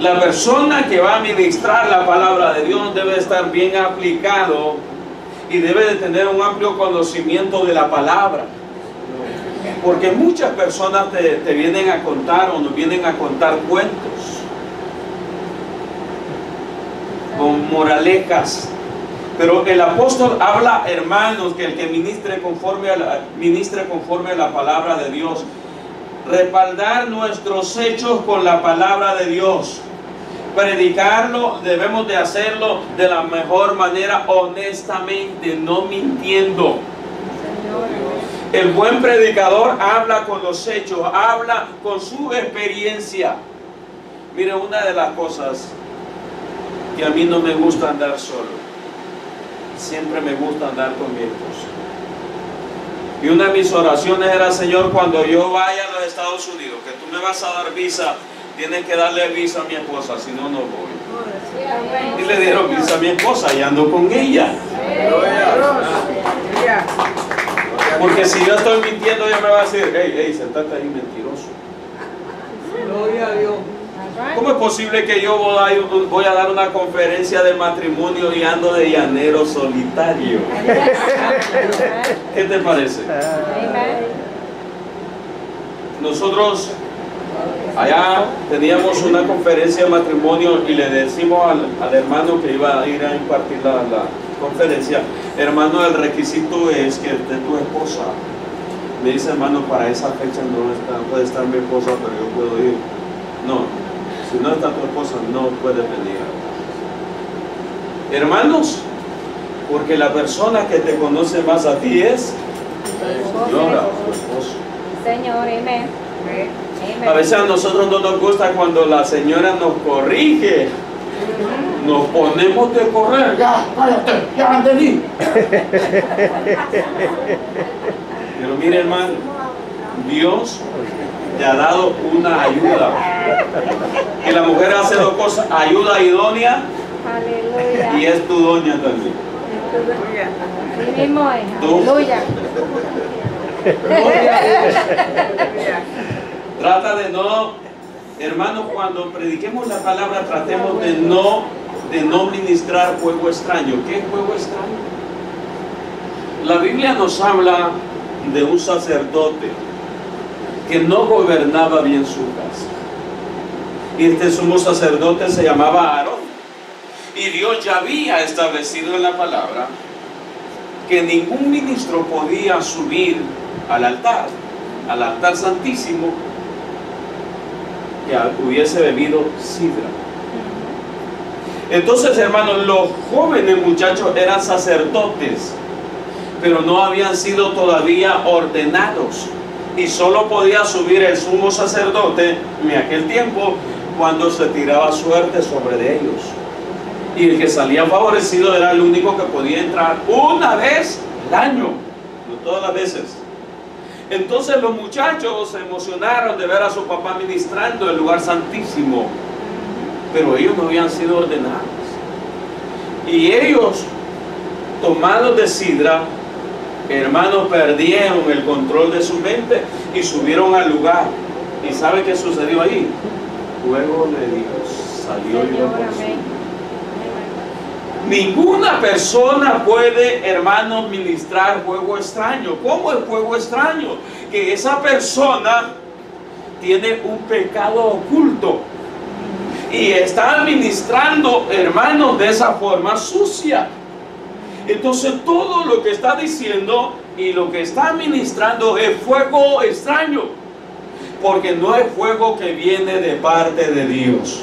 La persona que va a ministrar la palabra de Dios debe estar bien aplicado y debe de tener un amplio conocimiento de la palabra. Porque muchas personas te, te vienen a contar o nos vienen a contar cuentos con moralejas. Pero el apóstol habla, hermanos, que el que ministre conforme a la, ministre conforme a la palabra de Dios. Respaldar nuestros hechos con la palabra de Dios. Predicarlo, debemos de hacerlo de la mejor manera, honestamente, no mintiendo. El buen predicador habla con los hechos, habla con su experiencia. Mire, una de las cosas que a mí no me gusta andar solo, siempre me gusta andar con mi esposa. Y una de mis oraciones era, Señor, cuando yo vaya a los Estados Unidos, que tú me vas a dar visa, tienes que darle visa a mi esposa, si no, no voy. Y le dieron visa a mi esposa y ando con ella. Porque si yo estoy mintiendo, ella me va a decir, hey, hey, sentate ahí mentiroso. ¿Cómo es posible que yo voy a, dar una conferencia de matrimonio y ando de llanero solitario? ¿Qué te parece? Nosotros allá teníamos una conferencia de matrimonio y le decimos al, al hermano que iba a ir a impartir la, la conferencia, hermano, el requisito es que esté tu esposa. Me dice, hermano, para esa fecha no está, puede estar mi esposa, pero yo puedo ir. No, si no está tu esposa, no puedes venir. Hermanos, porque la persona que te conoce más a ti es señora, tu esposo.
Señor, amén.
A veces a nosotros no nos gusta cuando la señora nos corrige. Nos ponemos de correr. Ya, cállate, ya, Denis. Pero mire, hermano, Dios te ha dado una ayuda. Y la mujer hace dos cosas: ayuda idónea
Aleluya.
y es tu doña también.
Así mismo es.
Tú.
Aleluya.
Trata de no, hermanos, cuando prediquemos la palabra, tratemos de no, de no ministrar fuego extraño. ¿Qué es fuego extraño? La Biblia nos habla de un sacerdote que no gobernaba bien su casa. Y este sumo sacerdote se llamaba Aarón. Y Dios ya había establecido en la palabra que ningún ministro podía subir al altar, al altar santísimo, que hubiese bebido sidra. Entonces, hermanos, los jóvenes muchachos eran sacerdotes, pero no habían sido todavía ordenados. Y solo podía subir el sumo sacerdote en aquel tiempo cuando se tiraba suerte sobre de ellos. Y el que salía favorecido era el único que podía entrar una vez al año, no todas las veces. Entonces los muchachos se emocionaron de ver a su papá ministrando el lugar santísimo, pero ellos no habían sido ordenados. Y ellos, tomados de sidra, hermanos, perdieron el control de su mente y subieron al lugar. ¿Y sabe qué sucedió ahí? Fuego de Dios salió consumió. Ninguna persona puede, hermanos, ministrar juego extraño. ¿Cómo es juego extraño? Que esa persona tiene un pecado oculto y está administrando, hermanos, de esa forma sucia. Entonces todo lo que está diciendo y lo que está administrando es fuego extraño, porque no es fuego que viene de parte de Dios.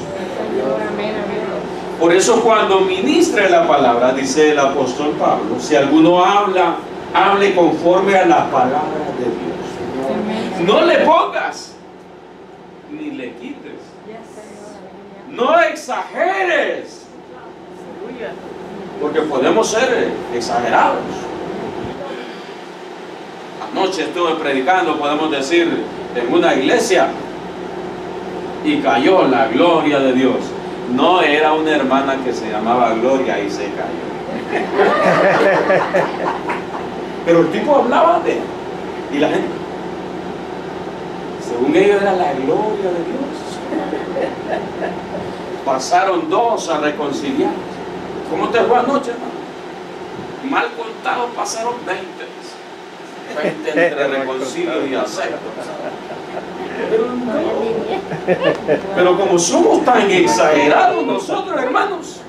Por eso cuando ministre la palabra, dice el apóstol Pablo, si alguno habla, hable conforme a la palabra de Dios. No le pongas, ni le quites. No exageres. Porque podemos ser exagerados. Anoche estuve predicando, podemos decir, en una iglesia y cayó la gloria de Dios. No era una hermana que se llamaba Gloria y se cayó. Pero el tipo hablaba de y la gente, según ellos era la gloria de Dios. Pasaron dos a reconciliar. ¿Cómo te fue anoche, hermano? Mal contado pasaron 20. 20 entre reconcilio y acepto. Pero, no. Pero como somos tan exagerados nosotros, hermanos,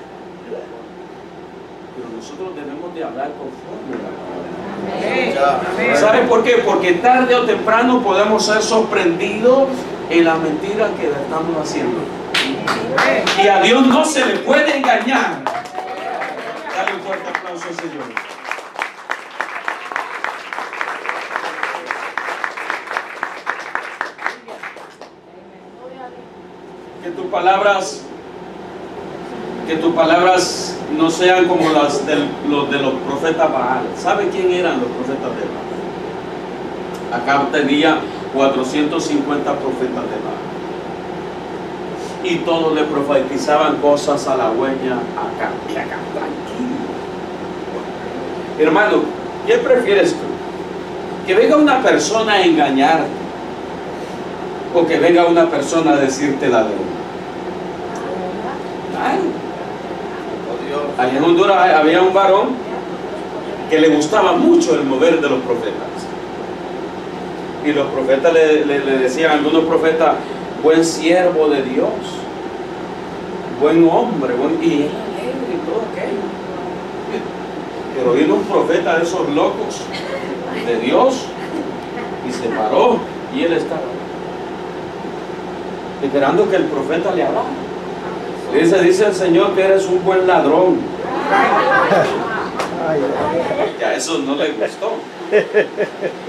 pero nosotros debemos de hablar conforme a la palabra. ¿Sabe por qué? Porque tarde o temprano podemos ser sorprendidos en la mentira que estamos haciendo. Y a Dios no se le puede engañar. Dale un fuerte aplauso Señor. Que tus palabras, que tus palabras no sean como las de los, de los profetas Baal. ¿Sabe quién eran los profetas de Baal? Acá tenía 450 profetas de Baal. Y todos le profetizaban cosas a la huella acá y acá, tranquilo. Hermano, ¿qué prefieres tú? Que venga una persona a engañarte o que venga una persona a decirte la verdad. Allá en Honduras había un varón que le gustaba mucho el mover de los profetas. Y los profetas le, le, le decían, algunos profetas, buen siervo de Dios, buen hombre, buen, y y todo aquello. Pero vino un profeta de esos locos de Dios y se paró y él estaba esperando que el profeta le hablara. Dice, dice el Señor que eres un buen ladrón. Ya eso no le gustó.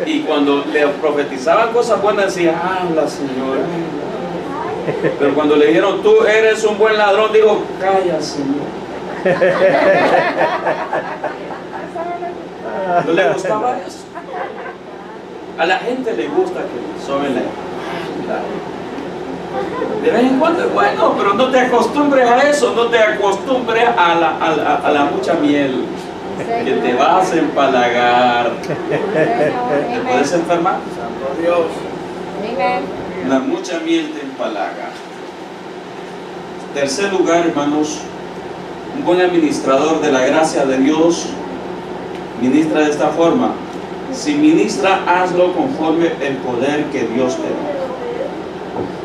Y cuando le profetizaban cosas buenas decía, habla Señor. Pero cuando le dijeron, tú eres un buen ladrón, digo, calla Señor. ¿No le gustaba eso? A la gente le gusta que soben la de vez en cuando es bueno, pero no te acostumbres a eso, no te acostumbres a la, a la, a la mucha miel, que te vas a empalagar. ¿Te puedes enfermar? Santo Dios. La mucha miel te empalaga. Tercer lugar, hermanos, un buen administrador de la gracia de Dios ministra de esta forma. Si ministra, hazlo conforme el poder que Dios te da.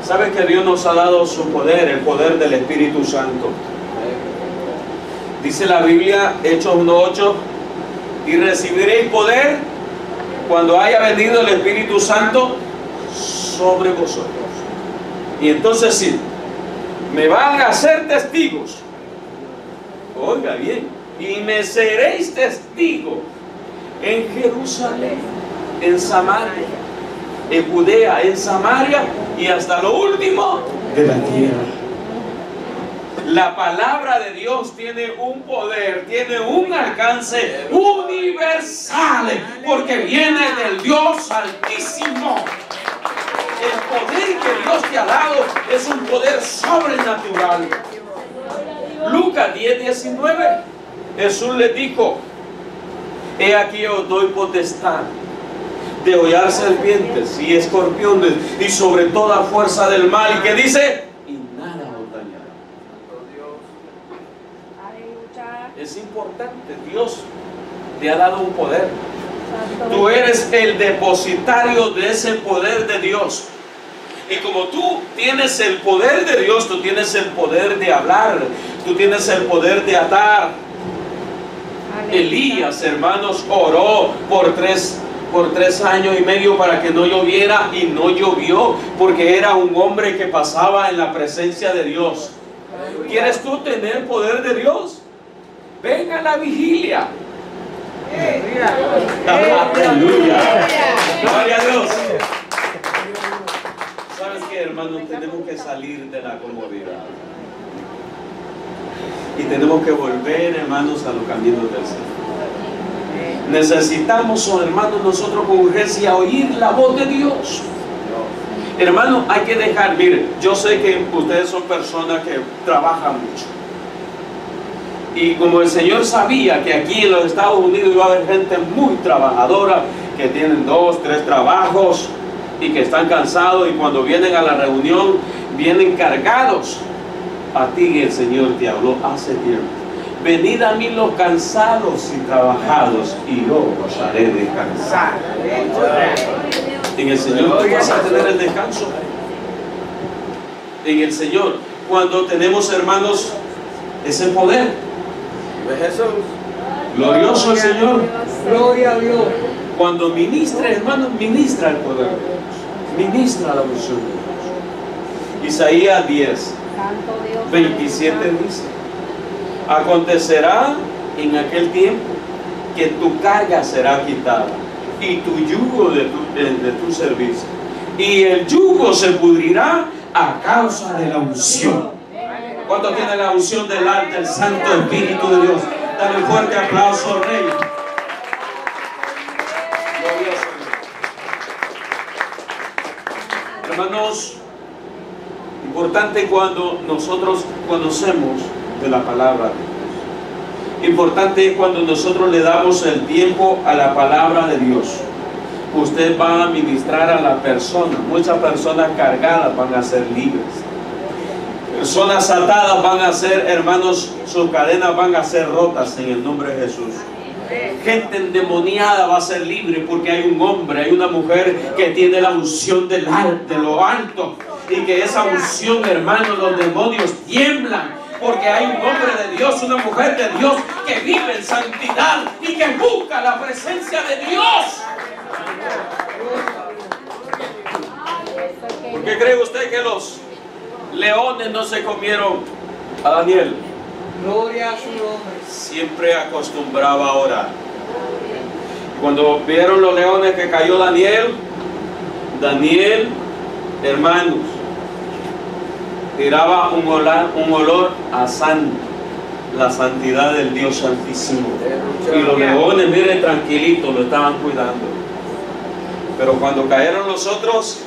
¿Sabe que Dios nos ha dado su poder, el poder del Espíritu Santo? Dice la Biblia, Hechos 1.8, y recibiréis poder cuando haya venido el Espíritu Santo sobre vosotros. Y entonces sí, me van a ser testigos. Oiga bien, y me seréis testigos en Jerusalén, en Samaria, en Judea, en Samaria y hasta lo último de la tierra. La palabra de Dios tiene un poder, tiene un alcance universal, porque viene del Dios altísimo. El poder que Dios te ha dado es un poder sobrenatural. Lucas 10, 19. Jesús le dijo, he aquí os doy potestad de hollar serpientes y escorpiones y sobre toda fuerza del mal. Y que dice, y nada os dañará. Es importante, Dios te ha dado un poder. Tú eres el depositario de ese poder de Dios. Y como tú tienes el poder de Dios, tú tienes el poder de hablar, tú tienes el poder de atar. Elías, hermanos, oró por tres, por tres años y medio para que no lloviera y no llovió, porque era un hombre que pasaba en la presencia de Dios. ¿Quieres tú tener poder de Dios? Ven a la vigilia. Aleluya. Gloria a Dios. ¿Sabes qué, hermanos? Tenemos que salir de la comodidad. Y tenemos que volver, hermanos, a los caminos del Señor. Necesitamos, oh, hermanos, nosotros con urgencia oír la voz de Dios. Hermano, hay que dejar, mire, yo sé que ustedes son personas que trabajan mucho. Y como el Señor sabía que aquí en los Estados Unidos iba a haber gente muy trabajadora, que tienen dos, tres trabajos y que están cansados y cuando vienen a la reunión vienen cargados. A ti el Señor te habló hace tiempo. Venid a mí los cansados y trabajados y yo os haré descansar. En el Señor tú vas a tener el descanso. En el Señor. Cuando tenemos hermanos ese poder. Glorioso el Señor.
Gloria a Dios.
Cuando ministra, hermanos, ministra el poder de Dios. Ministra la unción de Dios. Isaías 10,
Santo Dios.
27 dice, acontecerá en aquel tiempo que tu carga será quitada y tu yugo de tu, de- de tu servicio. Y el yugo se pudrirá a causa de la unción. ¿Cuánto tiene la unción del alto, el Santo Espíritu de Dios? Dale un fuerte aplauso, Rey. Glorioso Dios. Hermanos, importante cuando nosotros conocemos de la palabra de Dios. Importante es cuando nosotros le damos el tiempo a la palabra de Dios. Usted va a ministrar a la persona. Muchas personas cargadas van a ser libres. Personas atadas van a ser, hermanos, sus cadenas van a ser rotas en el nombre de Jesús. Gente endemoniada va a ser libre porque hay un hombre, hay una mujer que tiene la unción del de lo alto. Y que esa unción, hermanos, los demonios tiemblan. Porque hay un hombre de Dios, una mujer de Dios que vive en santidad y que busca la presencia de Dios. ¿Por qué cree usted que los leones no se comieron a Daniel?
Gloria a su nombre.
Siempre acostumbraba a orar. Cuando vieron los leones que cayó Daniel, Daniel, hermanos, tiraba un olor, un olor a santo, la santidad del Dios Santísimo. Y los leones, miren, tranquilitos, lo estaban cuidando. Pero cuando cayeron los otros,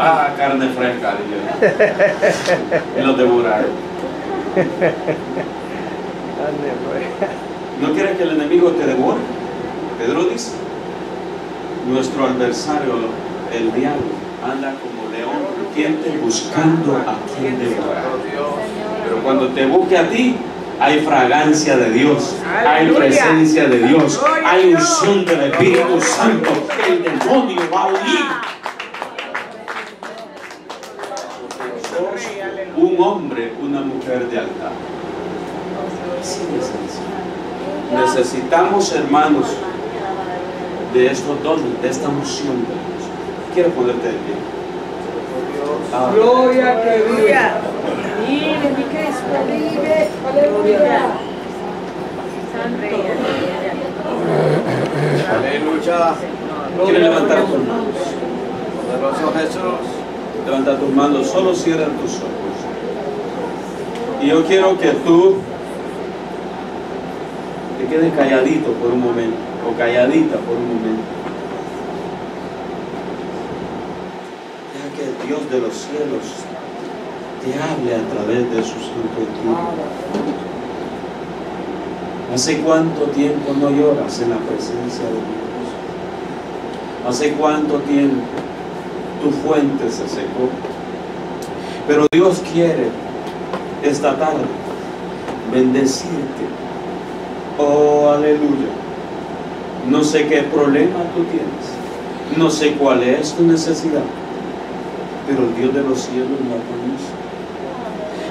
ah, carne fresca. Y los devoraron. ¿No quieres que el enemigo te devore? Pedro dice, nuestro adversario, el diablo, anda como león rugiente buscando a quien devorar. Pero cuando te busque a ti, hay fragancia de Dios, hay presencia de Dios, hay unción del Espíritu Santo. El demonio va a huir. Un hombre, una mujer de altar. Necesitamos, hermanos, de estos dones, de esta unción de Dios. Quiero ponerte de pie. Ah,
Gloria que vive.
Vive mi Cristo, vive. Aleluya.
Aleluya.
¿Quieres levantar tus manos?
Poderoso Jesús.
Levanta tus manos, solo cierra tus ojos. Y yo quiero que tú te quedes calladito por un momento, o calladita por un momento. Deja que el Dios de los cielos te hable a través de su Santo Espíritu. ¿Hace cuánto tiempo no lloras en la presencia de Dios? ¿Hace cuánto tiempo tu fuente se secó? Pero Dios quiere esta tarde bendecirte. Oh, aleluya. No sé qué problema tú tienes. No sé cuál es tu necesidad. Pero el Dios de los cielos la conoce.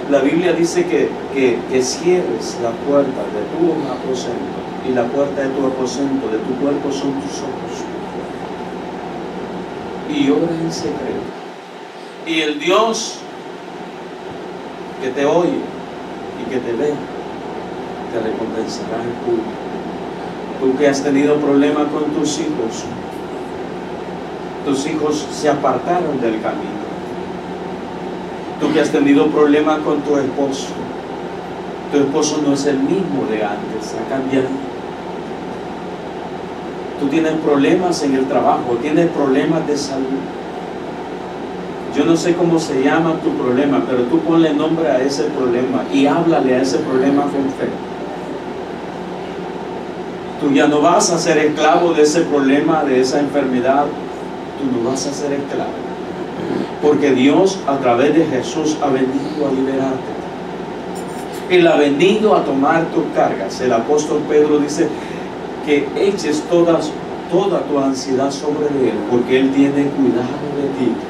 La Biblia dice que, que, que cierres la puerta de tu aposento y la puerta de tu aposento, de tu cuerpo son tus ojos. Y ora en secreto. Y el Dios que te oye y que te ve, te recompensará en público. Tú que has tenido problemas con tus hijos, tus hijos se apartaron del camino. Tú que has tenido problemas con tu esposo, tu esposo no es el mismo de antes, ha cambiado. Tú tienes problemas en el trabajo, tienes problemas de salud. Yo no sé cómo se llama tu problema, pero tú ponle nombre a ese problema y háblale a ese problema con fe. Tú ya no vas a ser esclavo de ese problema, de esa enfermedad. Tú no vas a ser esclavo. Porque Dios a través de Jesús ha venido a liberarte. Él ha venido a tomar tus cargas. El apóstol Pedro dice que eches todas, toda tu ansiedad sobre Él, porque Él tiene cuidado de ti.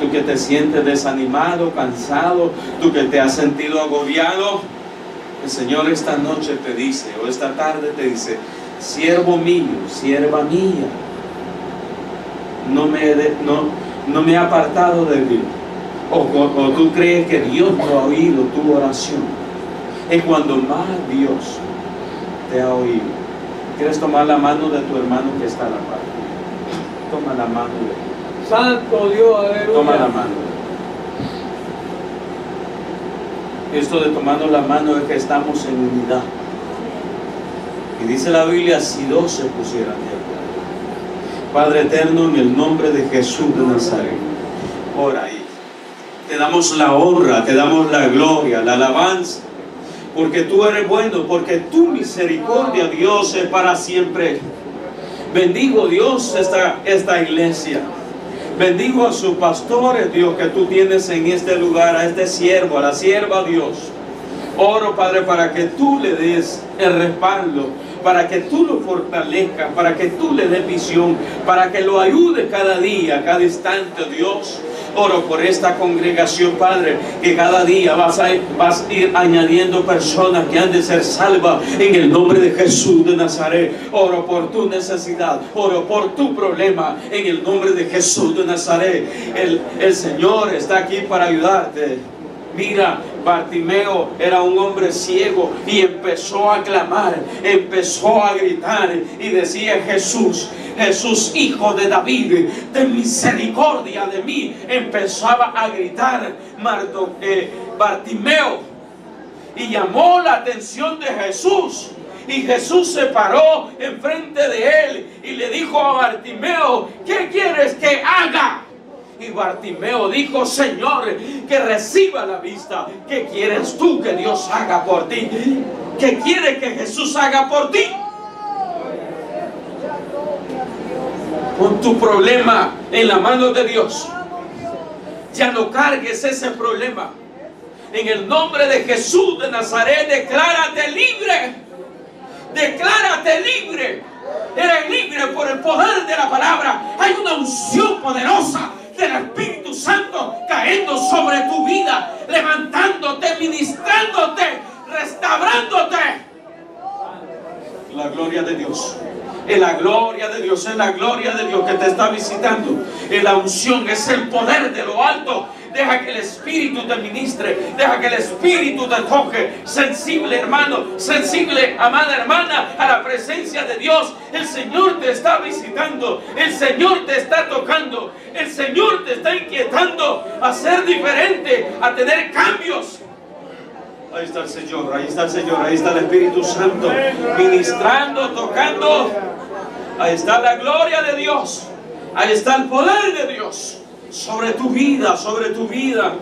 Tú que te sientes desanimado, cansado, tú que te has sentido agobiado, el Señor esta noche te dice, o esta tarde te dice, siervo mío, sierva mía, no me, he apartado de o- o tú crees que Dios no ha oído tu oración. Es cuando más Dios te ha oído. ¿Quieres tomar la mano de tu hermano que está a la par? Toma la mano de él.
Santo Dios, aleluya.
Toma la mano. Esto de tomarnos la mano es que estamos en unidad. Y dice la Biblia, si dos se pusieran de acuerdo. Padre eterno, en el nombre de Jesús de Nazaret, ora ahí. Te damos la honra, te damos la gloria, la alabanza. Porque tú eres bueno, porque tu misericordia, Dios, es para siempre. Bendigo, Dios, esta, esta iglesia. Bendigo a sus pastores, Dios, que tú tienes en este lugar, a este siervo, a la sierva, Dios. Oro, Padre, para que tú le des el respaldo, para que tú lo fortalezcas, para que tú le des visión, para que lo ayude cada día, cada instante, Dios. Oro por esta congregación, Padre, que cada día vas a, ir añadiendo personas que han de ser salvas en el nombre de Jesús de Nazaret. Oro por tu necesidad, oro por tu problema en el nombre de Jesús de Nazaret. El, el Señor está aquí para ayudarte. Mira, Bartimeo era un hombre ciego y empezó a clamar, empezó a gritar y decía Jesús, Jesús hijo de David, ten misericordia de mí. Empezaba a gritar Marto- eh, Bartimeo y llamó la atención de Jesús. Y Jesús se paró enfrente de él y le dijo a Bartimeo, ¿qué quieres que haga? Y Bartimeo dijo, Señor, que reciba la vista. ¿Qué quieres tú que Dios haga por ti? ¿Qué quiere que Jesús haga por ti? Tu problema en la mano de Dios. Ya no cargues ese problema. En el nombre de Jesús de Nazaret, declárate libre. Declárate libre. Eres libre por el poder de la palabra. Hay una unción poderosa del Espíritu Santo cayendo sobre tu vida, levantándote, ministrándote, restaurándote. La gloria de Dios. Es la gloria de Dios, es la gloria de Dios que te está visitando. Es la unción, es el poder de lo alto. Deja que el Espíritu te ministre, deja que el Espíritu te toque. Sensible hermano, sensible amada hermana, a la presencia de Dios. El Señor te está visitando, el Señor te está tocando, el Señor te está inquietando a ser diferente, a tener cambios. Ahí está el Señor, ahí está el Señor, ahí está el Espíritu Santo, ministrando, tocando. Ahí está la gloria de Dios, ahí está el poder de Dios sobre tu vida, sobre tu vida.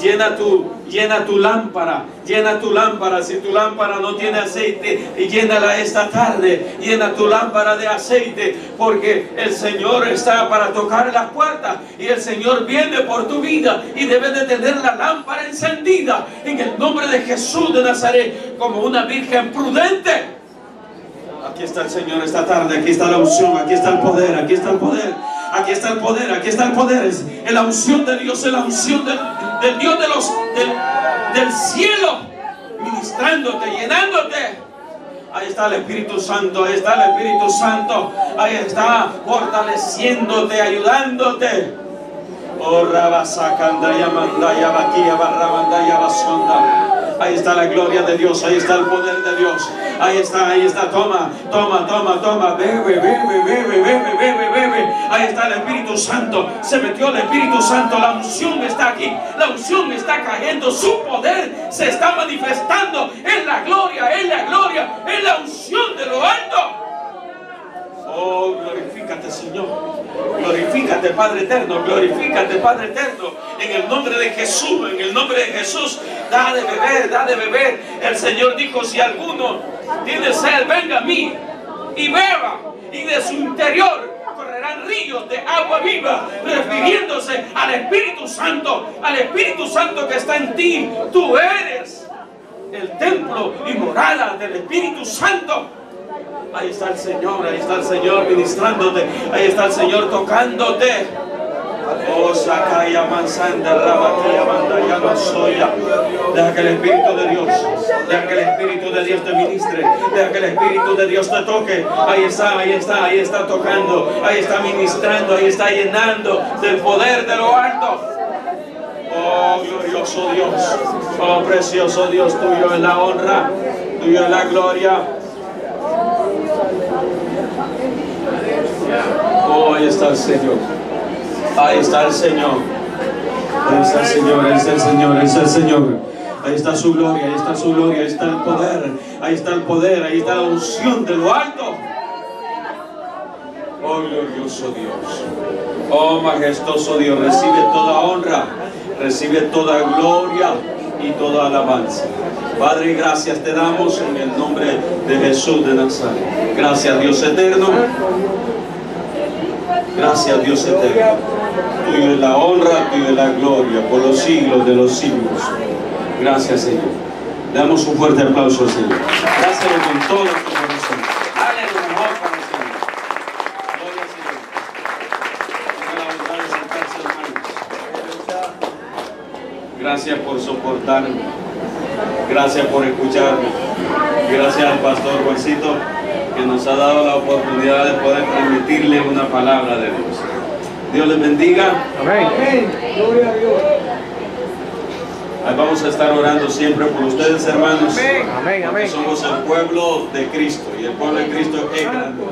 Llena tu, llena tu lámpara, llena tu lámpara. Si tu lámpara no tiene aceite, llénala esta tarde. Llena tu lámpara de aceite, porque el Señor está para tocar las puertas y el Señor viene por tu vida y debes de tener la lámpara encendida en el nombre de Jesús de Nazaret como una virgen prudente. Aquí está el Señor esta tarde, aquí está la unción, aquí está el poder, aquí está el poder, aquí está el poder, aquí está el poder. Es la unción de Dios, es la unción del, Dios de los, del, cielo, ministrándote, llenándote. Ahí está el Espíritu Santo, ahí está el Espíritu Santo, ahí está fortaleciéndote, ayudándote. Oh. Ahí está la gloria de Dios, ahí está el poder de Dios. Ahí está, ahí está, toma, toma, toma, toma, bebe, bebe, bebe, bebe, Santo. Se metió el Espíritu Santo, la unción está aquí, la unción está cayendo, su poder se está manifestando en la gloria, en la gloria, en la unción de lo alto. Oh, glorifícate, Señor. Glorifícate, Padre eterno. Glorifícate, Padre eterno. En el nombre de Jesús, en el nombre de Jesús, da de beber, da de beber. El Señor dijo: Si alguno tiene sed, venga a mí y beba. Y de su interior correrán ríos de agua viva, refiriéndose al Espíritu Santo, al Espíritu Santo que está en ti. Tú eres el templo y morada del Espíritu Santo. Ahí está el Señor, ahí está el Señor ministrándote, ahí está el Señor tocándote. Oh, Sakaya Mansanda, Rabakia Mandaya Masoya. Deja que el Espíritu de Dios, deja que el Espíritu de Dios te ministre, deja que el Espíritu de Dios te toque. Ahí está, ahí está, ahí está tocando, ahí está ministrando, ahí está llenando del poder de lo alto. Oh, glorioso Dios, oh, precioso Dios, tuyo es la honra, tuyo es la gloria. Oh, ahí está el Señor. Ahí está el Señor. Ahí está el Señor, ahí está el Señor, ahí está el Señor. Ahí está su gloria, ahí está su gloria, ahí está el poder, ahí está el poder, ahí está la unción de lo alto. Oh glorioso Dios, oh majestuoso Dios, recibe toda honra, recibe toda gloria y toda alabanza. Padre, gracias te damos en el nombre de Jesús de Nazaret. Gracias Dios eterno. Gracias Dios eterno. Tuyo es la honra, tuyo es la gloria por los siglos de los siglos. Gracias Señor. Damos un fuerte aplauso al Señor. Gracias con todo nuestro corazón. Dale mejor para el Señor. Gloria al Señor. La bondad de sentarse. Gracias por soportarme. Gracias por escucharme. Gracias al pastor Juancito que nos ha dado la oportunidad de poder transmitirle una palabra de Dios. Dios les bendiga.
Amén. Gloria a Dios.
Ahí vamos a estar orando siempre por ustedes, hermanos.
Amén,
Porque somos el pueblo de Cristo y el pueblo de Cristo es grande.